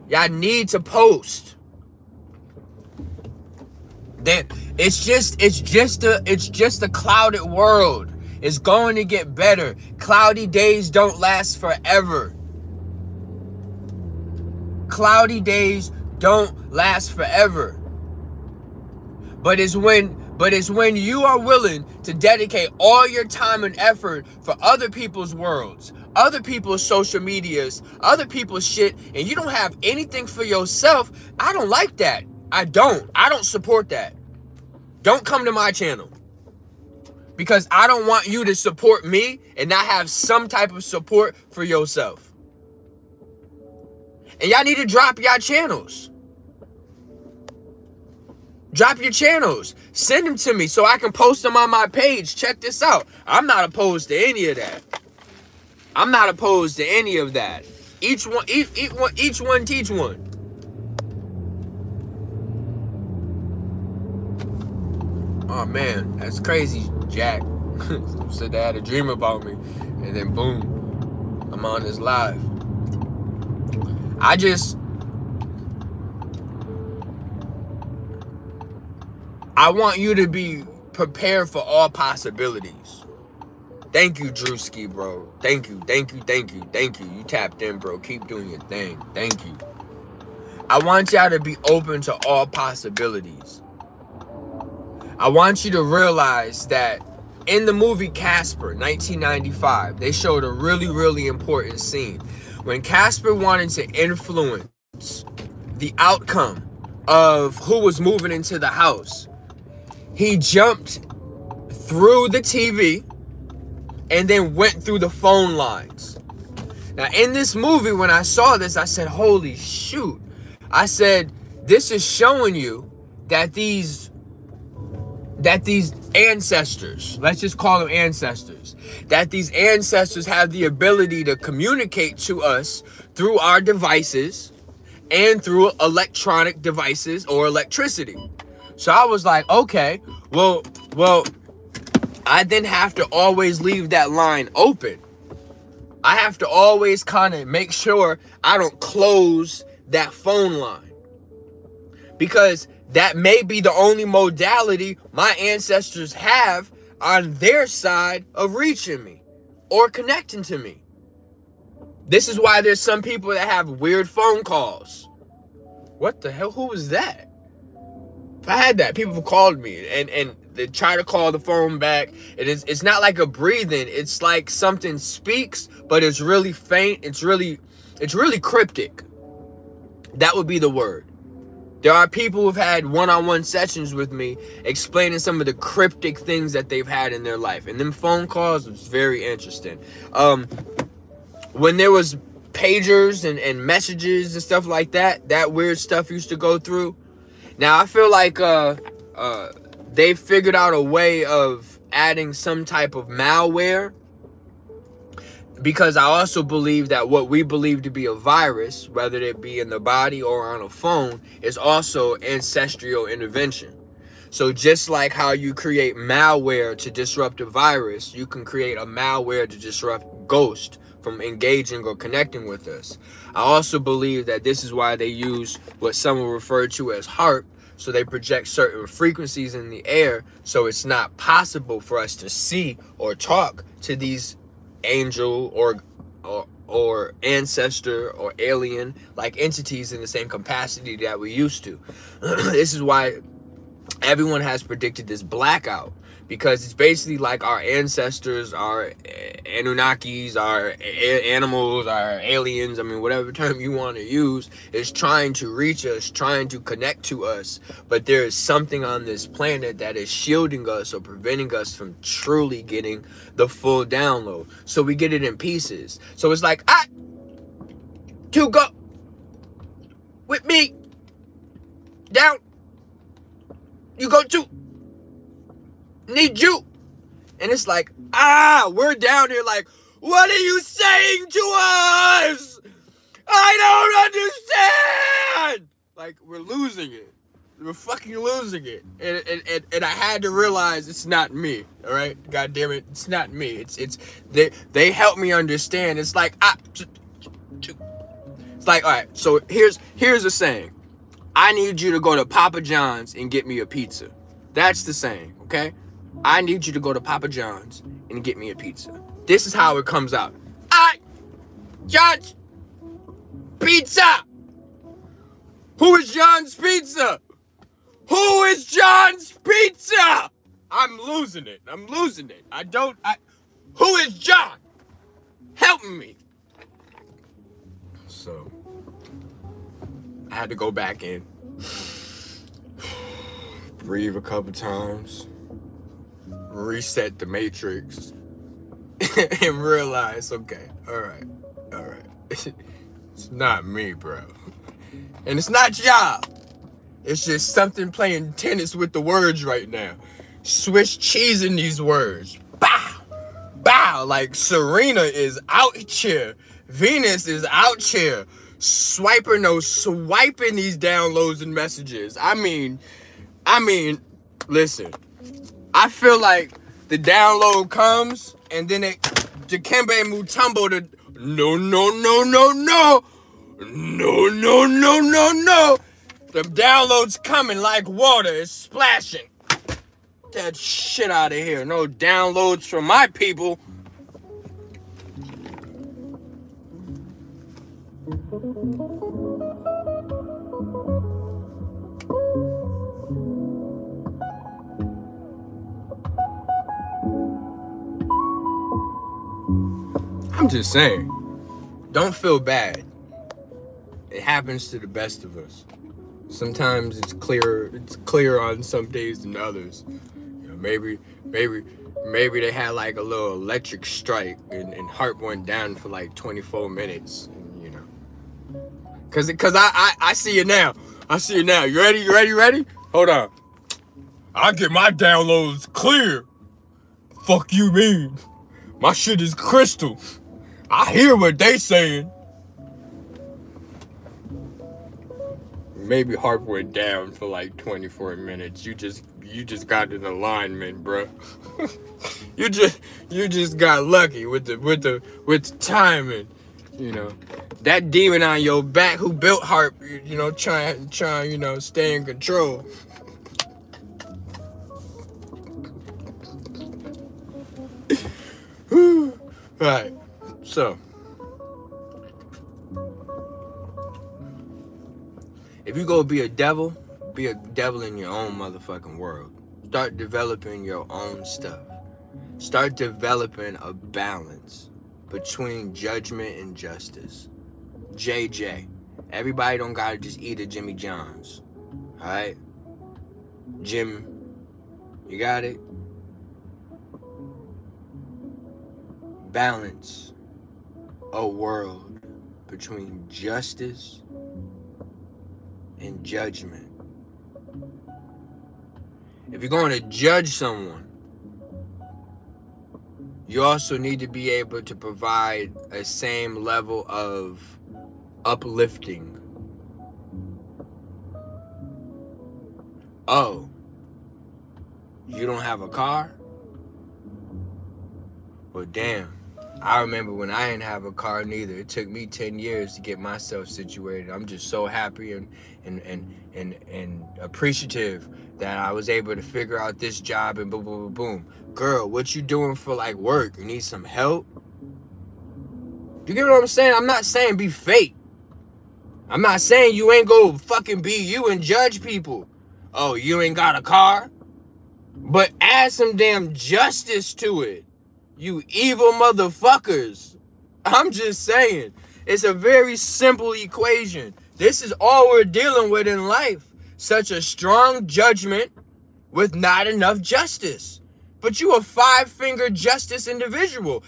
Y'all need to post. Then it's just it's just a it's just a clouded world. It's going to get better. Cloudy days don't last forever. Cloudy days don't last forever. But it's when but it's when you are willing to dedicate all your time and effort for other people's worlds, other people's social medias, other people's shit, and you don't have anything for yourself. I don't like that. I don't. I don't support that. Don't come to my channel. Because I don't want you to support me and not have some type of support for yourself. And y'all need to drop y'all channels. Drop your channels. Send them to me so I can post them on my page. Check this out. I'm not opposed to any of that. I'm not opposed to any of that. Each one, each, each one, each one teach one. Oh man, that's crazy, Jack. Said they had a dream about me, and then boom, I'm on this live. I just I want you to be prepared for all possibilities. Thank you, Drewski, bro. Thank you, thank you, thank you, thank you. You tapped in, bro. Keep doing your thing. Thank you. I want y'all to be open to all possibilities. I want you to realize that in the movie Casper, 1995, they showed a really, really important scene. When Casper wanted to influence the outcome of who was moving into the house, he jumped through the TV and then went through the phone lines. Now, in this movie, when I saw this, I said, holy shoot. I said, this is showing you that these that these ancestors, let's just call them ancestors, that these ancestors have the ability to communicate to us through our devices and through electronic devices or electricity. So I was like, okay, well, well, I then have to always leave that line open. I have to always kind of make sure I don't close that phone line. Because that may be the only modality my ancestors have on their side of reaching me or connecting to me. This is why there's some people that have weird phone calls. What the hell? Who was that? If I had that, people called me and and they try to call the phone back. It is it's not like a breathing. It's like something speaks, but it's really faint. It's really it's really cryptic. That would be the word. There are people who've had one-on-one sessions with me explaining some of the cryptic things that they've had in their life. And them phone calls was very interesting. Um when there was pagers and, and messages and stuff like that, that weird stuff used to go through. Now I feel like uh uh they figured out a way of adding some type of malware because I also believe that what we believe to be a virus, whether it be in the body or on a phone, is also ancestral intervention. So just like how you create malware to disrupt a virus, you can create a malware to disrupt ghost from engaging or connecting with us. I also believe that this is why they use what some will refer to as HAARP. so they project certain frequencies in the air so it's not possible for us to see or talk to these angel or or, or ancestor or alien like entities in the same capacity that we used to. this is why everyone has predicted this blackout because it's basically like our ancestors, our Anunnakis, our animals, our aliens, I mean, whatever term you want to use, is trying to reach us, trying to connect to us. But there is something on this planet that is shielding us or preventing us from truly getting the full download. So we get it in pieces. So it's like, I to go with me down. You go too need you. And it's like, ah, we're down here like, what are you saying to us? I don't understand. Like, we're losing it. We're fucking losing it. And, and, and, and, I had to realize it's not me. All right. God damn it. It's not me. It's, it's, they, they help me understand. It's like, ah, it's like, all right. So here's, here's the saying. I need you to go to Papa John's and get me a pizza. That's the saying. Okay. I need you to go to Papa John's and get me a pizza. This is how it comes out. I, John's Pizza. Who is John's Pizza? Who is John's Pizza? I'm losing it. I'm losing it. I don't. I. Who is John? Help me. So I had to go back in, breathe a couple times reset the matrix and realize, okay, all right, all right. it's not me, bro. And it's not y'all. It's just something playing tennis with the words right now. Swiss cheese in these words. Bow. Bow. Like Serena is out here. Venus is out here. Swiper no swiping these downloads and messages. I mean, I mean, listen. I feel like the download comes and then it Dikembe Mutombo to no no no no no. No no no no no. The downloads coming like water it's splashing. That shit out of here. No downloads from my people I'm just saying, don't feel bad. It happens to the best of us. Sometimes it's clear It's clearer on some days than others. You know, maybe, maybe, maybe they had like a little electric strike and, and went down for like 24 minutes. You know, Cause, cause I, I, I see it now. I see it now. You ready? You ready? Ready? Hold on. I get my downloads clear. Fuck you mean? My shit is crystal. I hear what they saying. Maybe HAARP went down for like 24 minutes. You just you just got an alignment, bro. you just you just got lucky with the with the with the timing. You know, that demon on your back who built HAARP, you know, trying trying, you know, stay in control. right. So, if you go be a devil, be a devil in your own motherfucking world. Start developing your own stuff. Start developing a balance between judgment and justice. JJ. Everybody don't gotta just eat a Jimmy John's. Alright? Jim, you got it? Balance a world between justice and judgment. If you're going to judge someone, you also need to be able to provide a same level of uplifting. Oh, you don't have a car? Well, damn. I remember when I didn't have a car neither. It took me 10 years to get myself situated. I'm just so happy and and and and, and appreciative that I was able to figure out this job and boom boom boom boom. Girl, what you doing for like work? You need some help? You get what I'm saying? I'm not saying be fake. I'm not saying you ain't go fucking be you and judge people. Oh, you ain't got a car? But add some damn justice to it. You evil motherfuckers. I'm just saying. It's a very simple equation. This is all we're dealing with in life. Such a strong judgment with not enough justice. But you a five-finger justice individual.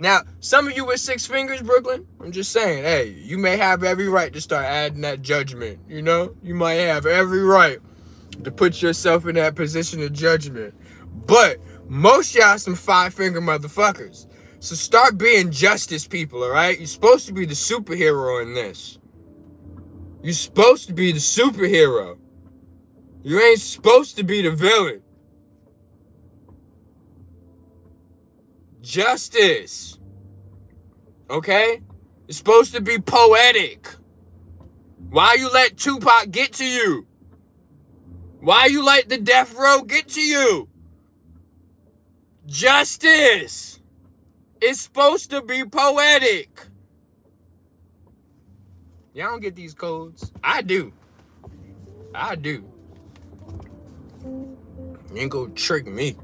Now, some of you with six fingers, Brooklyn, I'm just saying, hey, you may have every right to start adding that judgment. You know, you might have every right to put yourself in that position of judgment. But most y'all some five finger motherfuckers. So start being justice people, all right? You're supposed to be the superhero in this. You're supposed to be the superhero. You ain't supposed to be the villain. Justice. Okay? It's supposed to be poetic. Why you let Tupac get to you? Why you let the death row get to you? Justice is supposed to be poetic. Y'all don't get these codes. I do. I do. You ain't gonna trick me.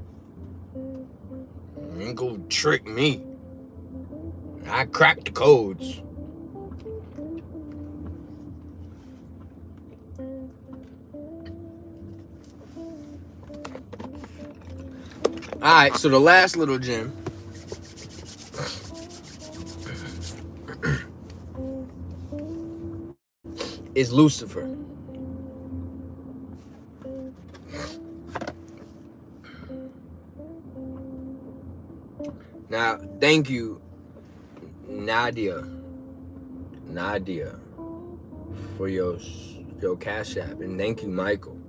You ain't gonna trick me. I cracked the codes. All right, so the last little gem. is Lucifer. Now, thank you, Nadia. Nadia, for your your cash app, and thank you, Michael,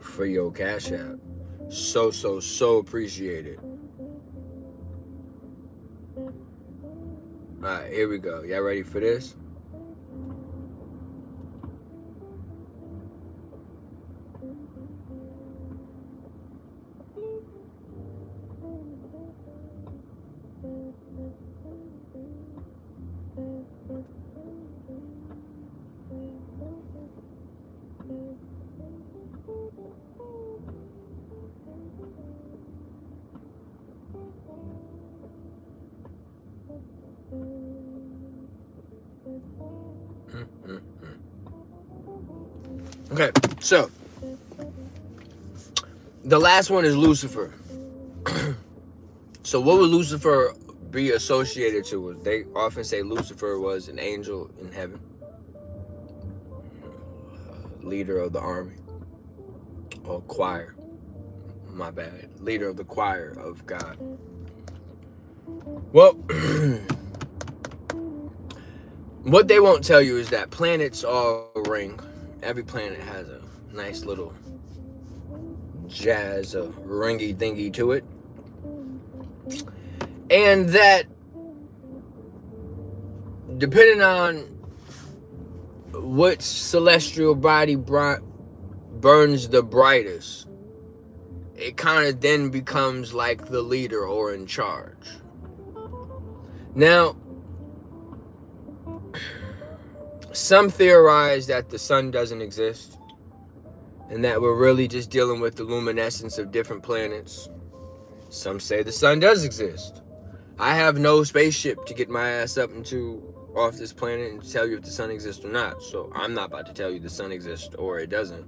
for your cash app. So, so, so appreciated. All right, here we go. Y'all ready for this? So the last one is Lucifer. so what would Lucifer be associated to? They often say Lucifer was an angel in heaven. leader of the army or choir. My bad. Leader of the choir of God. Well, what they won't tell you is that planets all ring. Every planet has a nice little jazz, a ringy dingy to it. And that, depending on which celestial body burns the brightest, it kind of then becomes like the leader or in charge. Now, some theorize that the sun doesn't exist and that we're really just dealing with the luminescence of different planets. Some say the sun does exist. I have no spaceship to get my ass up into off this planet and tell you if the sun exists or not. So I'm not about to tell you the sun exists or it doesn't.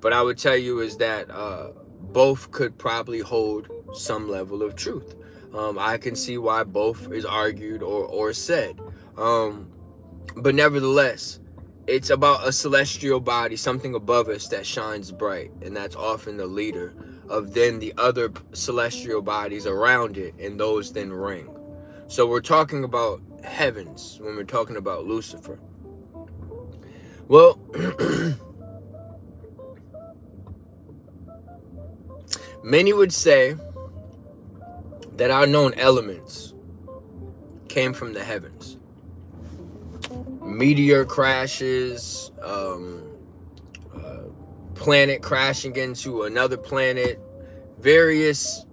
But I would tell you is that uh, both could probably hold some level of truth. Um, I can see why both is argued or, or said. Um, but nevertheless, it's about a celestial body, something above us that shines bright, and that's often the leader of then the other celestial bodies around it, and those then ring. So we're talking about heavens when we're talking about Lucifer. Well, many would say that our known elements came from the heavens. Meteor crashes, um, uh, planet crashing into another planet, various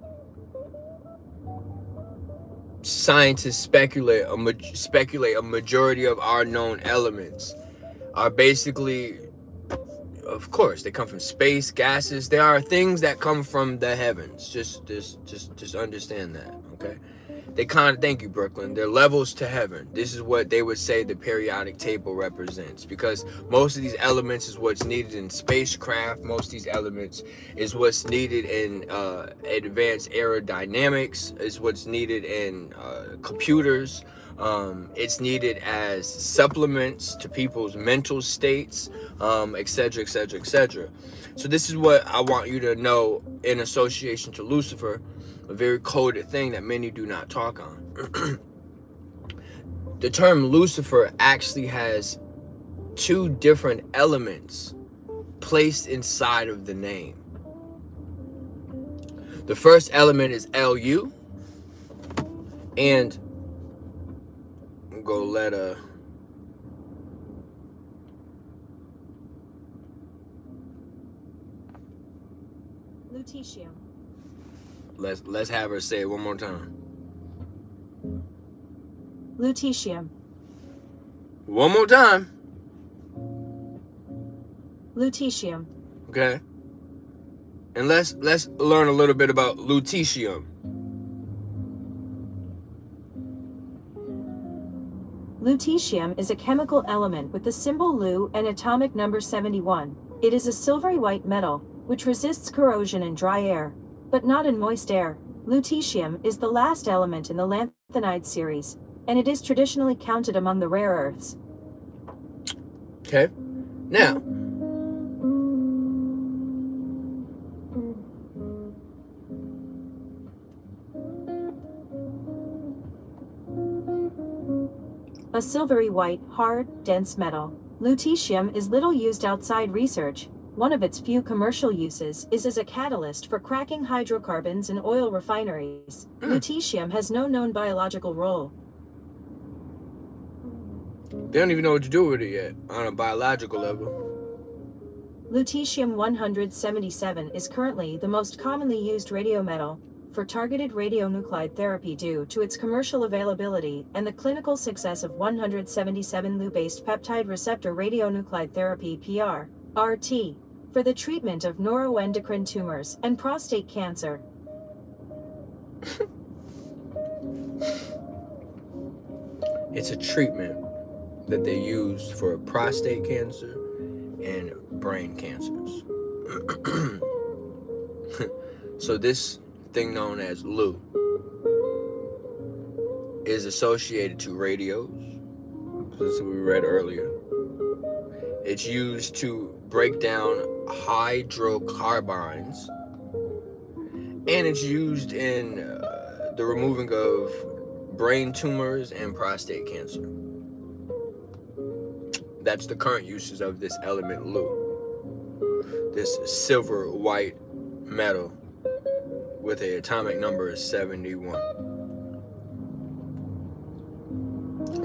scientists speculate a speculate a majority of our known elements are basically of course they come from space gases there are things that come from the heavens. Just just just just understand that okay they kind of thank you brooklyn. They're levels to heaven. This is what they would say the periodic table represents because most of these elements is what's needed in spacecraft. Most of these elements is what's needed in uh, advanced aerodynamics is what's needed in uh, computers. Um, it's needed as supplements to people's mental states, um, et cetera, et cetera, et cetera. So this is what I want you to know in association to Lucifer, a very coded thing that many do not talk on. the term Lucifer actually has two different elements placed inside of the name. The first element is LU, and go let a Lutetium. Let's let's have her say it one more time. Lutetium. One more time. Lutetium. Okay. And let's let's learn a little bit about lutetium. Lutetium is a chemical element with the symbol Lu and atomic number 71. It is a silvery white metal, which resists corrosion in dry air, but not in moist air. Lutetium is the last element in the lanthanide series, and it is traditionally counted among the rare earths. Okay. Now, A silvery white, hard, dense metal. Lutetium is little used outside research. One of its few commercial uses is as a catalyst for cracking hydrocarbons in oil refineries. Mm. Lutetium has no known biological role. they don't even know what to do with it yet on a biological level. Lutetium 177 is currently the most commonly used radiometal for targeted radionuclide therapy due to its commercial availability and the clinical success of 177 Lu-based peptide receptor radionuclide therapy PR RT for the treatment of neuroendocrine tumors and prostate cancer. It's a treatment that they use for prostate cancer and brain cancers. so this thing known as Lu is associated to radios. This is what we read earlier. It's used to break down hydrocarbons, and it's used in uh, the removing of brain tumors and prostate cancer. That's the current uses of this element Lu. This silver white metal with an atomic number of 71.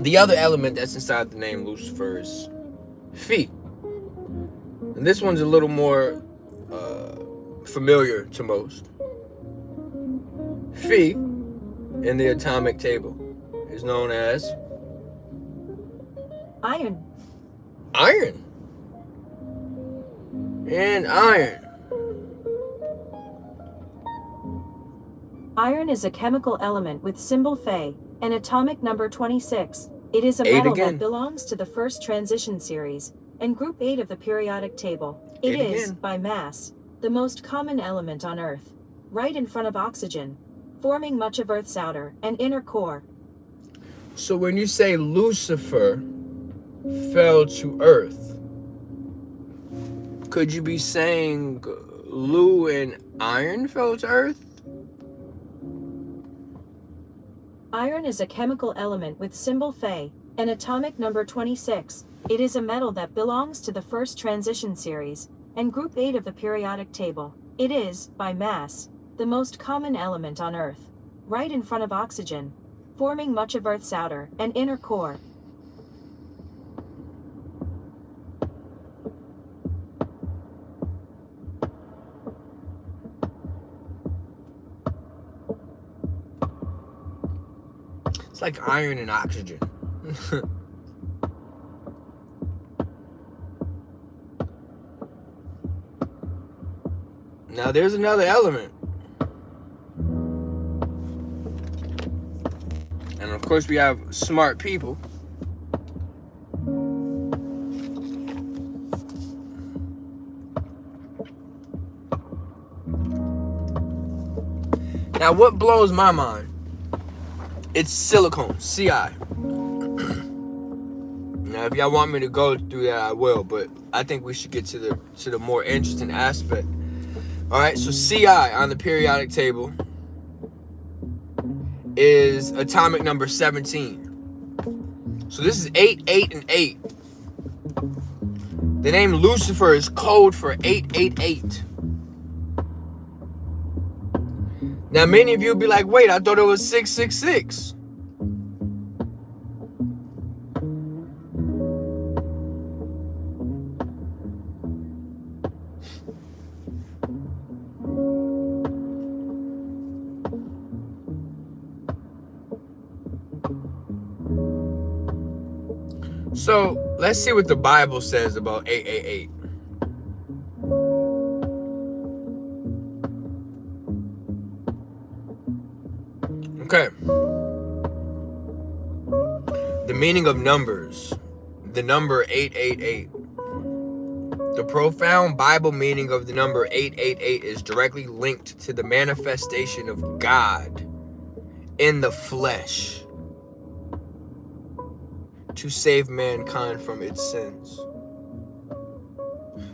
The other element that's inside the name Lucifer is Phi. And this one's a little more uh, familiar to most. Phi in the atomic table is known as Iron. iron. And iron. Iron is a chemical element with symbol Fe and atomic number 26. It is a Eight metal again. that belongs to the first transition series and group 8 of the periodic table. It Eight is, again. by mass, the most common element on Earth, right in front of oxygen, forming much of Earth's outer and inner core. So when you say Lucifer fell to earth, could you be saying Lu and iron fell to earth? Iron is a chemical element with symbol Fe and atomic number 26. It is a metal that belongs to the first transition series and group 8 of the periodic table. It is, by mass, the most common element on Earth, right in front of oxygen, forming much of Earth's outer and inner core. Like iron and oxygen. now there's another element. And of course we have smart people. Now what blows my mind it's silicone, CI. now, if y'all want me to go through that, I will. But I think we should get to the to the more interesting aspect. All right, so CI on the periodic table is atomic number 17. So this is 8, 8, and 8. The name Lucifer is code for 888. Now, many of you be like, wait, I thought it was 666. So let's see what the Bible says about 888. Okay. The meaning of numbers. The number 888. The profound Bible meaning of the number 888 is directly linked to the manifestation of God in the flesh to save mankind from its sins.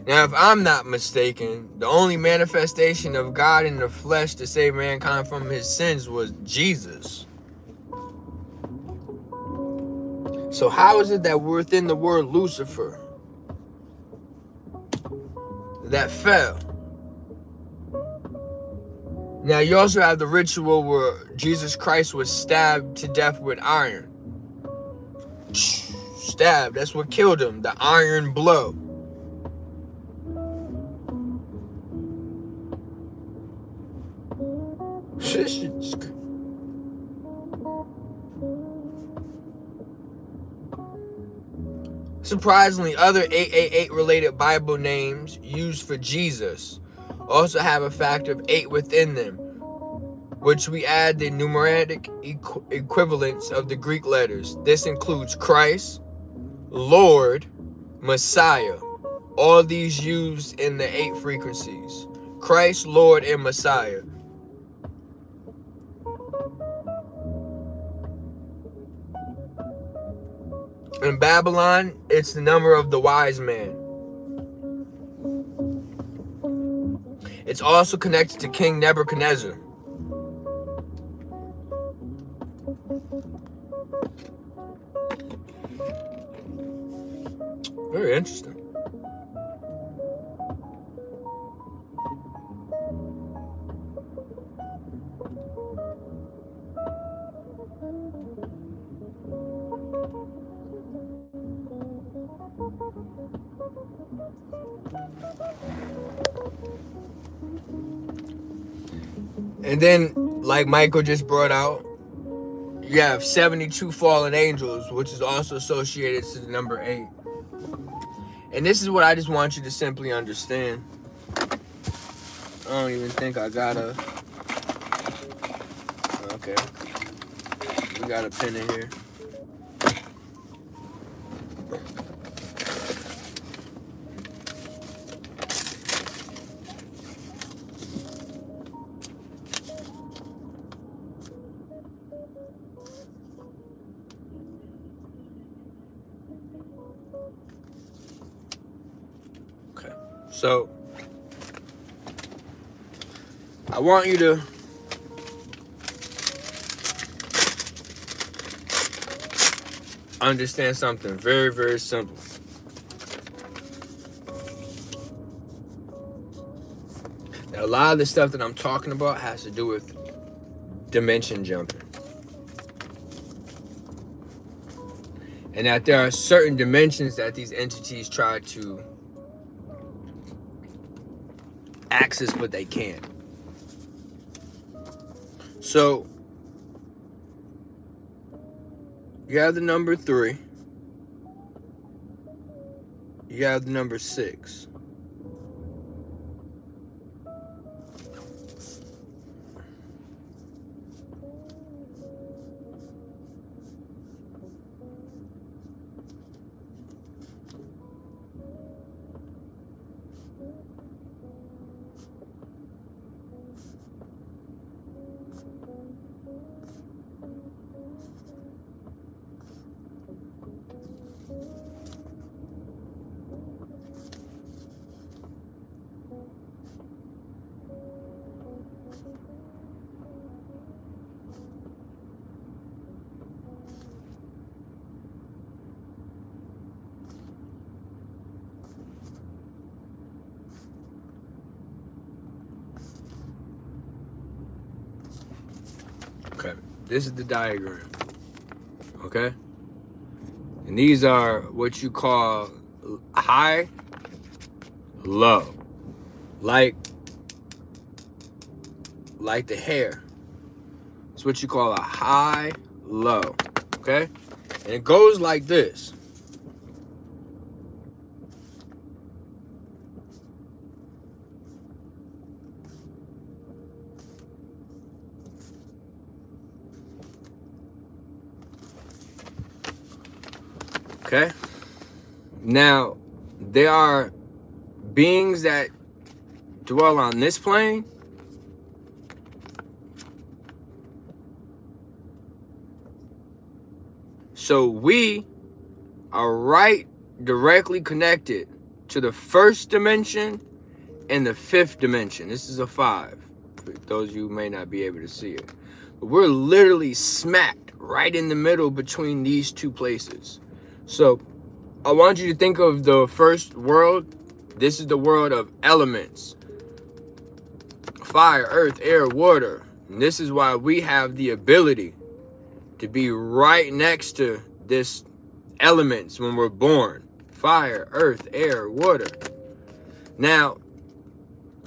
Now, if I'm not mistaken, the only manifestation of God in the flesh to save mankind from his sins was Jesus. So, how is it that we're within the word Lucifer that fell? Now, you also have the ritual where Jesus Christ was stabbed to death with iron. Stabbed, that's what killed him, the iron blow. Cr- Surprisingly, other 888 related Bible names used for Jesus also have a factor of 8 within them, which we add the numeric equ- equivalents of the Greek letters. This includes Christ, Lord, Messiah. All these used in the 8 frequencies. Christ, Lord, and Messiah. In Babylon, it's the number of the wise man. It's also connected to King Nebuchadnezzar. Very interesting. And then, like Michael just brought out, you have 72 fallen angels, which is also associated to the number eight. And this is what I just want you to simply understand. I don't even think I gotta. Okay. We got a pen in here. So I want you to understand something very, very simple. Now, a lot of the stuff that I'm talking about has to do with dimension jumping. And that there are certain dimensions that these entities try to access, but they can't. So, you have the number three, you have the number six. This is the diagram. Okay, and these are what you call high, low, like like the hair. It's what you call a high, low. Okay, and it goes like this. Okay. Now, there are beings that dwell on this plane. So we are right directly connected to the first dimension and the fifth dimension. This is a five. For those of you may not be able to see it. But we're literally smacked right in the middle between these two places. So I want you to think of the first world. This is the world of elements fire, earth, air, water. And this is why we have the ability to be right next to this elements when we're born fire, earth, air, water. Now,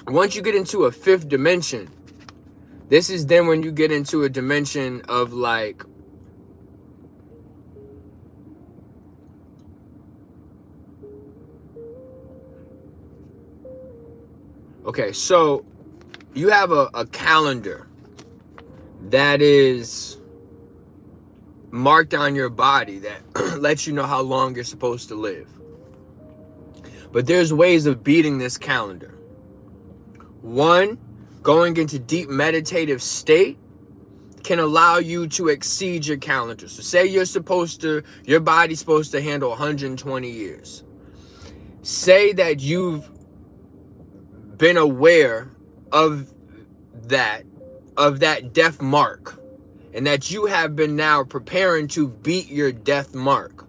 once you get into a fifth dimension, this is then when you get into a dimension of like Okay, so you have a, a calendar that is marked on your body that lets you know how long you're supposed to live. But there's ways of beating this calendar. One, going into deep meditative state can allow you to exceed your calendar. So say you're supposed to, your body's supposed to handle 120 years. Say that you've been aware of that of that death mark and that you have been now preparing to beat your death mark.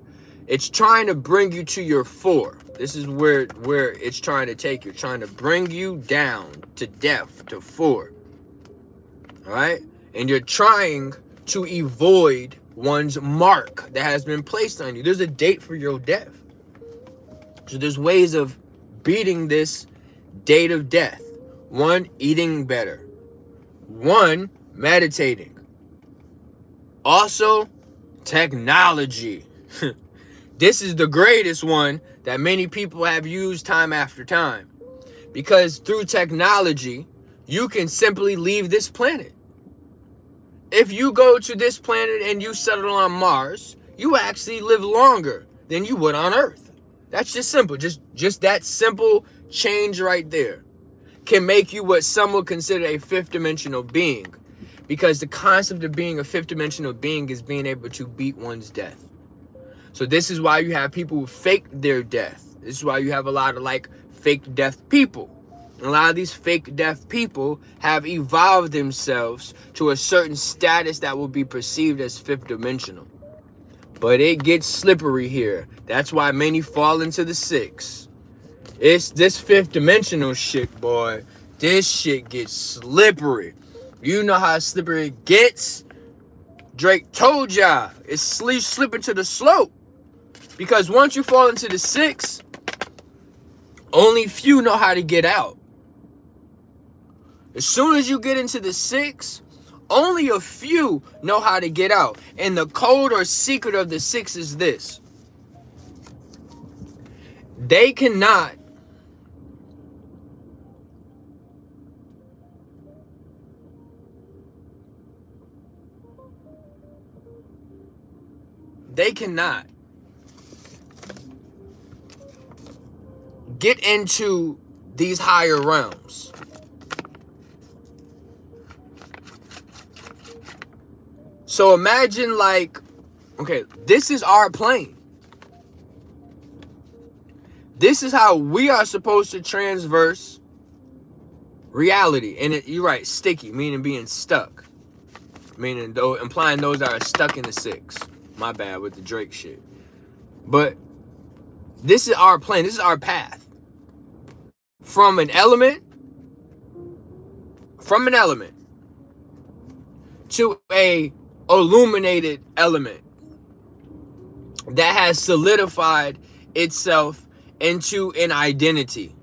It's trying to bring you to your four. This is where where it's trying to take you trying to bring you down to death to four. All right? And you're trying to avoid one's mark that has been placed on you. There's a date for your death. So there's ways of beating this date of death one eating better one, meditating. Also, technology. this is the greatest one that many people have used time after time. Because through technology, you can simply leave this planet. If you go to this planet and you settle on Mars, you actually live longer than you would on Earth. That's just simple. Just just that simple change right there can make you what some would consider a fifth dimensional being. Because the concept of being a fifth dimensional being is being able to beat one's death. So this is why you have people who fake their death. This is why you have a lot of like fake death people. And a lot of these fake death people have evolved themselves to a certain status that will be perceived as fifth dimensional. But it gets slippery here. That's why many fall into the six. It's this fifth dimensional shit, boy. This shit gets slippery. You know how slippery it gets. Drake told y'all it's sleep slipping to the slope. Because once you fall into the six, only few know how to get out. As soon as you get into the six, only a few know how to get out. And the code or secret of the six is this. They cannot they cannot get into these higher realms. So imagine like, okay, this is our plane. This is how we are supposed to transverse reality. And it, you're right, sticky, meaning being stuck. Meaning though implying those that are stuck in the six. My bad with the Drake shit. But this is our plan. This is our path. From an element, from an element to a illuminated element that has solidified itself into an identity.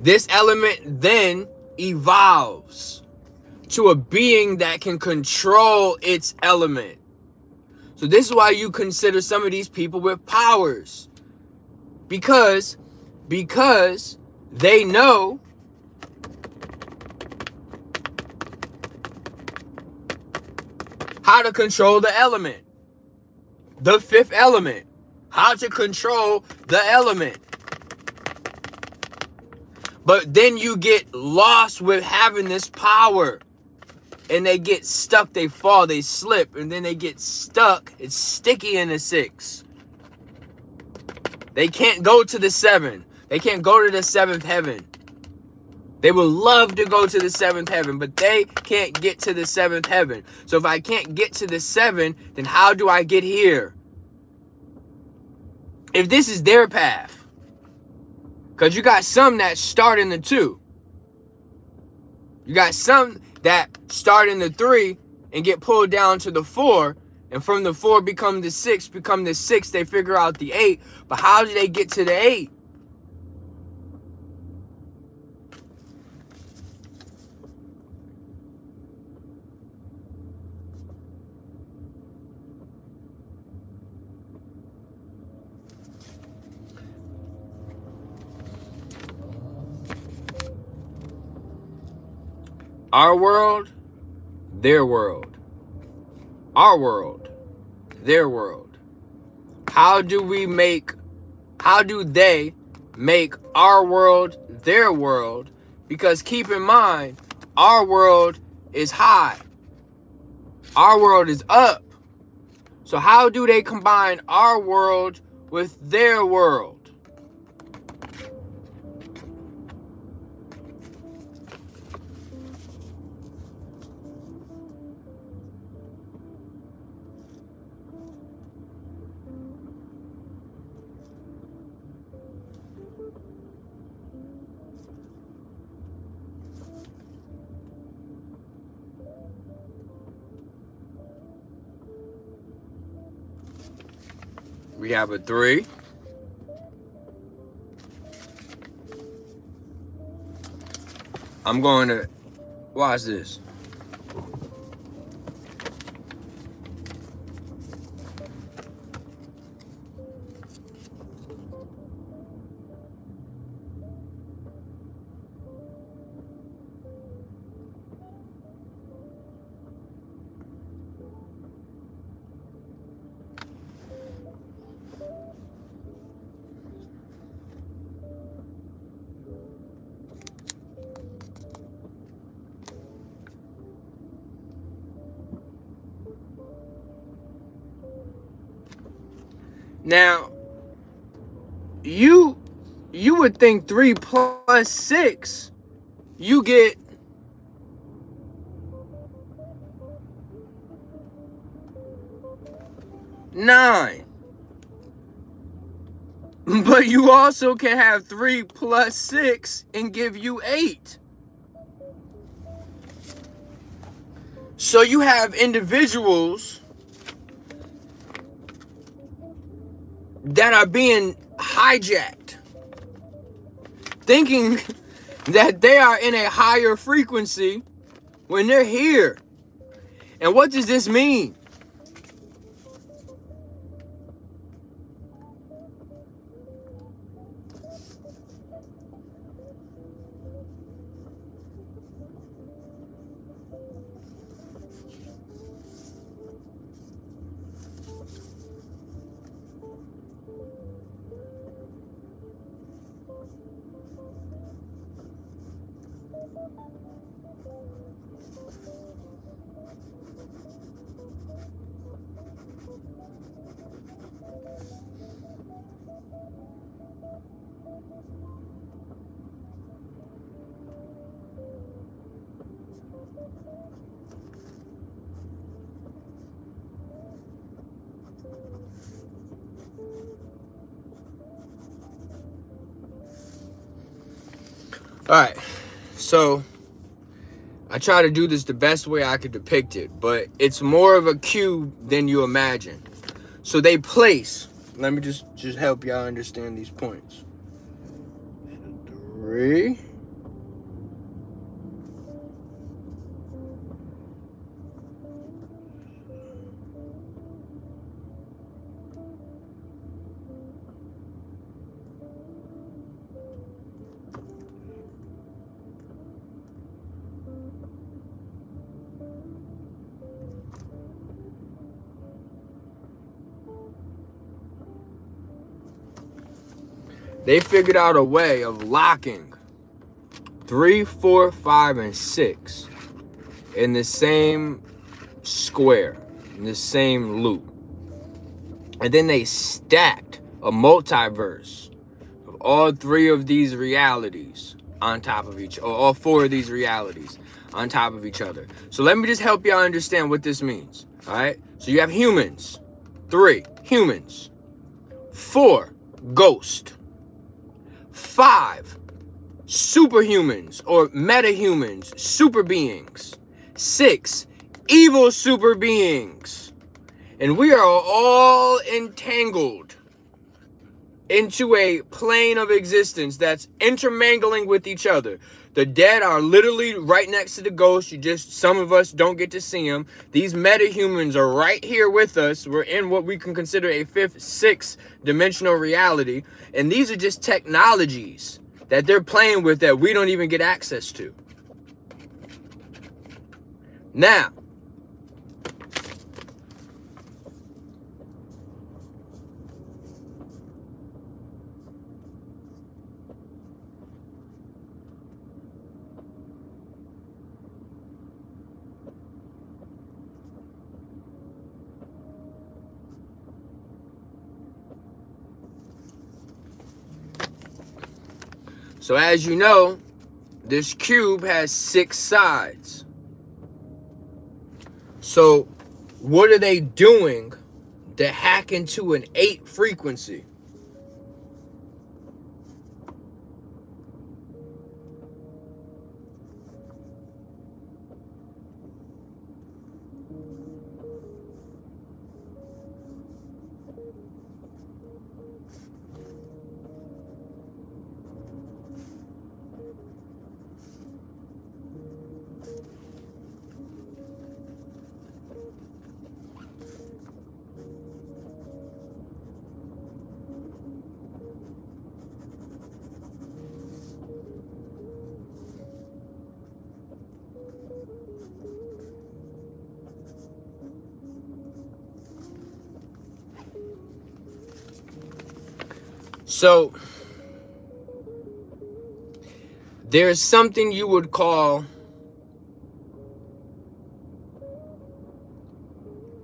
This element then evolves to a being that can control its element. So this is why you consider some of these people with powers. Because because they know how to control the element. The fifth element. How to control the element. But then you get lost with having this power and they get stuck, they fall, they slip, and then they get stuck. It's sticky in the six. They can't go to the seven. They can't go to the seventh heaven. They would love to go to the seventh heaven, but they can't get to the seventh heaven. So if I can't get to the seven, then how do I get here? If this is their path, because you got some that start in the two. You got some that start in the three and get pulled down to the four. And from the four become the six become the six they figure out the eight. But how do they get to the eight Our world, their world. Our world, their world. How do we make, how do they make our world their world? Because keep in mind, our world is high. Our world is up. So how do they combine our world with their world? We have a three. I'm going to watch this. Now, you you would think three plus six, you get nine. But you also can have three plus six and give you eight. So you have individuals that are being hijacked, thinking that they are in a higher frequency when they're here. And what does this mean? All right. So I try to do this the best way I could depict it, but it's more of a cube than you imagine. So they place, let me just just help y'all understand these points. Three. They figured out a way of locking three, four, five, and six in the same square, in the same loop. And then they stacked a multiverse of all three of these realities on top of each, or all four of these realities on top of each other. So let me just help y'all understand what this means. All right. So you have humans, three humans, four ghost, five superhumans or metahumans, super beings, six evil super beings, and we are all entangled into a plane of existence that's intermingling with each other. The dead are literally right next to the ghosts. You just, some of us don't get to see them. These metahumans are right here with us. We're in what we can consider a fifth, sixth dimensional reality. And these are just technologies that they're playing with that we don't even get access to. Now, So as you know, this cube has six sides. So what are they doing to hack into an eight frequency? So there's something you would call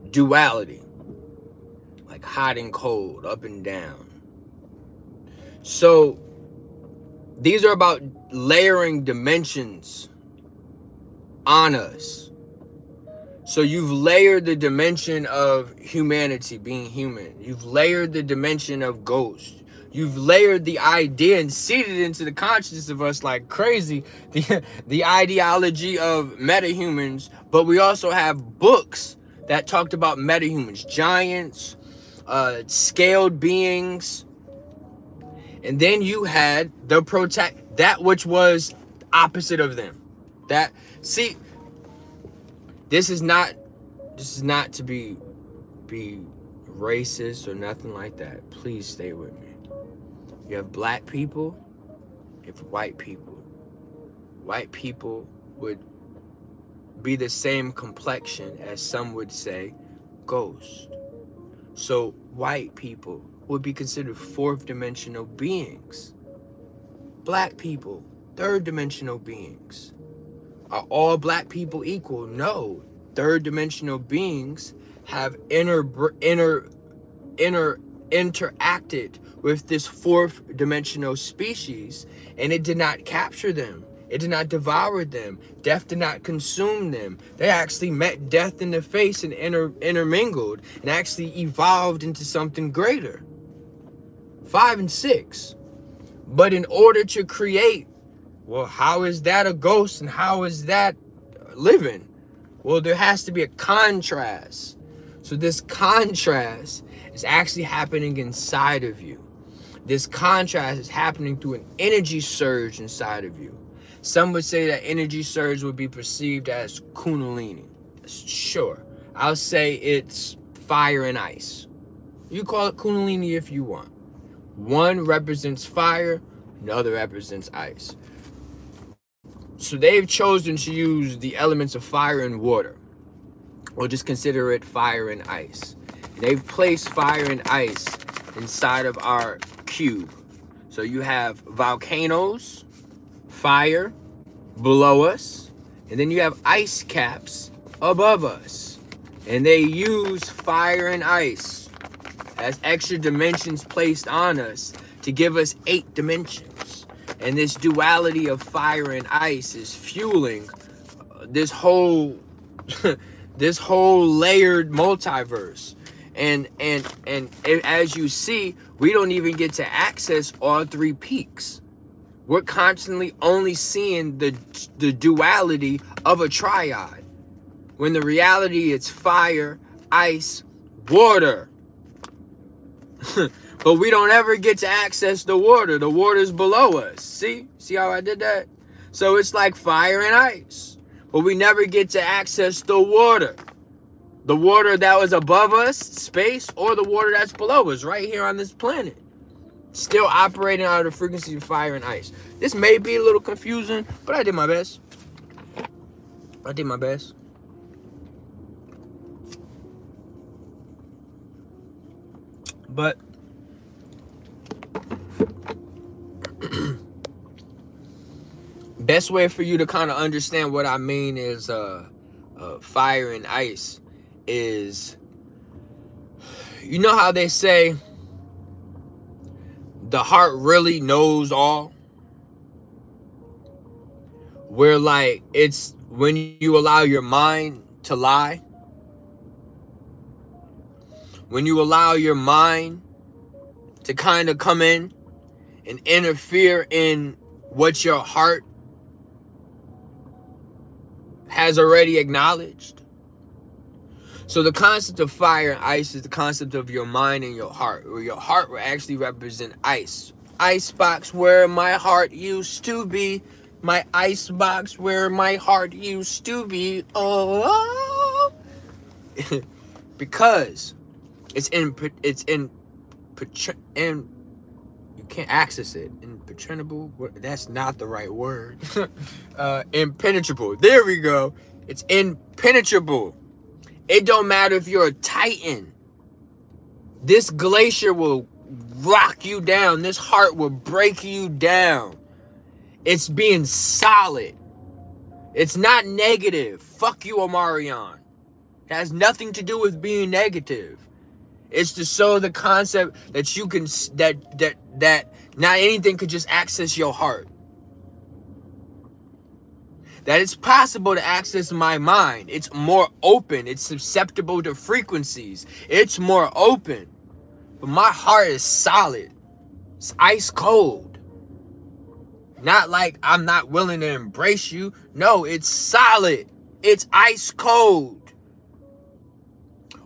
duality, like hot and cold, up and down. So these are about layering dimensions on us. So you've layered the dimension of humanity, being human. You've layered the dimension of ghost. You've layered the idea and seeded into the consciousness of us like crazy the, the ideology of metahumans. But we also have books that talked about metahumans, giants, uh, scaled beings. And then you had the protect that which was opposite of them. That see, this is not this is not to be be racist or nothing like that. Please stay with me. You have black people, you have white people. White people would be the same complexion as some would say ghost. So white people would be considered fourth dimensional beings. Black people, third dimensional beings. Are all black people equal? No. Third dimensional beings have inner inner inner interacted with this fourth dimensional species and it did not capture them. It did not devour them. Death did not consume them. They actually met death in the face and inter intermingled and actually evolved into something greater. Five and six. But in order to create, well, how is that a ghost and how is that living? Well, there has to be a contrast. So this contrast is actually happening inside of you. This contrast is happening through an energy surge inside of you. Some would say that energy surge would be perceived as kundalini. Sure. I'll say it's fire and ice. You call it kundalini if you want. One represents fire, another represents ice. So they've chosen to use the elements of fire and water. Or just consider it fire and ice. They've placed fire and ice inside of our cube. So you have volcanoes, fire below us, and then you have ice caps above us. And they use fire and ice as extra dimensions placed on us to give us eight dimensions. And this duality of fire and ice is fueling uh, this whole this whole layered multiverse. And and and as you see, we don't even get to access all three peaks. We're constantly only seeing the the duality of a triad. When the reality is fire ice water. But we don't ever get to access the water. The water's below us. See? See how i did that? So it's like fire and ice. But we never get to access the water the water that was above us space or the water that's below us right here on this planet still operating out of the frequency of fire and ice. This may be a little confusing, but I did my best. I did my best. But best way for you to kind of understand what I mean is uh, uh, fire and ice is you know how they say the heart really knows all? Where like it's when you allow your mind to lie. When you allow your mind to kind of come in and interfere in what your heart has already acknowledged so the concept of fire and ice is the concept of your mind and your heart, where your heart will actually represent ice. Ice box where my heart used to be. My ice box where my heart used to be. Oh, because it's in it's in in you can't access it. Impenetrable. That's not the right word. uh, impenetrable. There we go. It's impenetrable it don't matter if you're a titan. This glacier will rock you down. This heart will break you down. It's being solid. It's not negative. Fuck you, Omarion. It has nothing to do with being negative. It's to show the concept that you can that that that not anything could just access your heart. That it's possible to access my mind. It's more open. It's susceptible to frequencies. It's more open. But my heart is solid. It's ice cold. Not like I'm not willing to embrace you. No, it's solid. It's ice cold.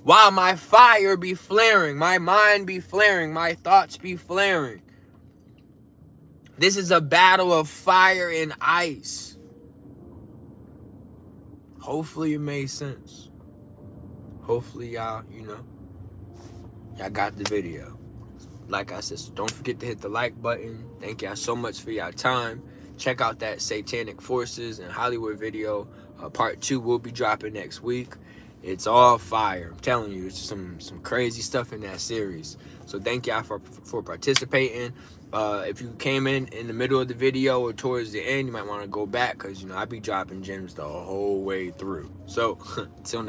While my fire be flaring, my mind be flaring, my thoughts be flaring. This is a battle of fire and ice. Hopefully it made sense. Hopefully y'all, you know, y'all got the video. Like I said, so don't forget to hit the like button. Thank y'all so much for y'all time. Check out that Satanic Forces and Hollywood video. Uh, part two will be dropping next week. It's all fire. I'm telling you, it's some some crazy stuff in that series. So thank y'all for for participating. Uh, if you came in in the middle of the video or towards the end, you might want to go back because you know I be dropping gems the whole way through. So until next.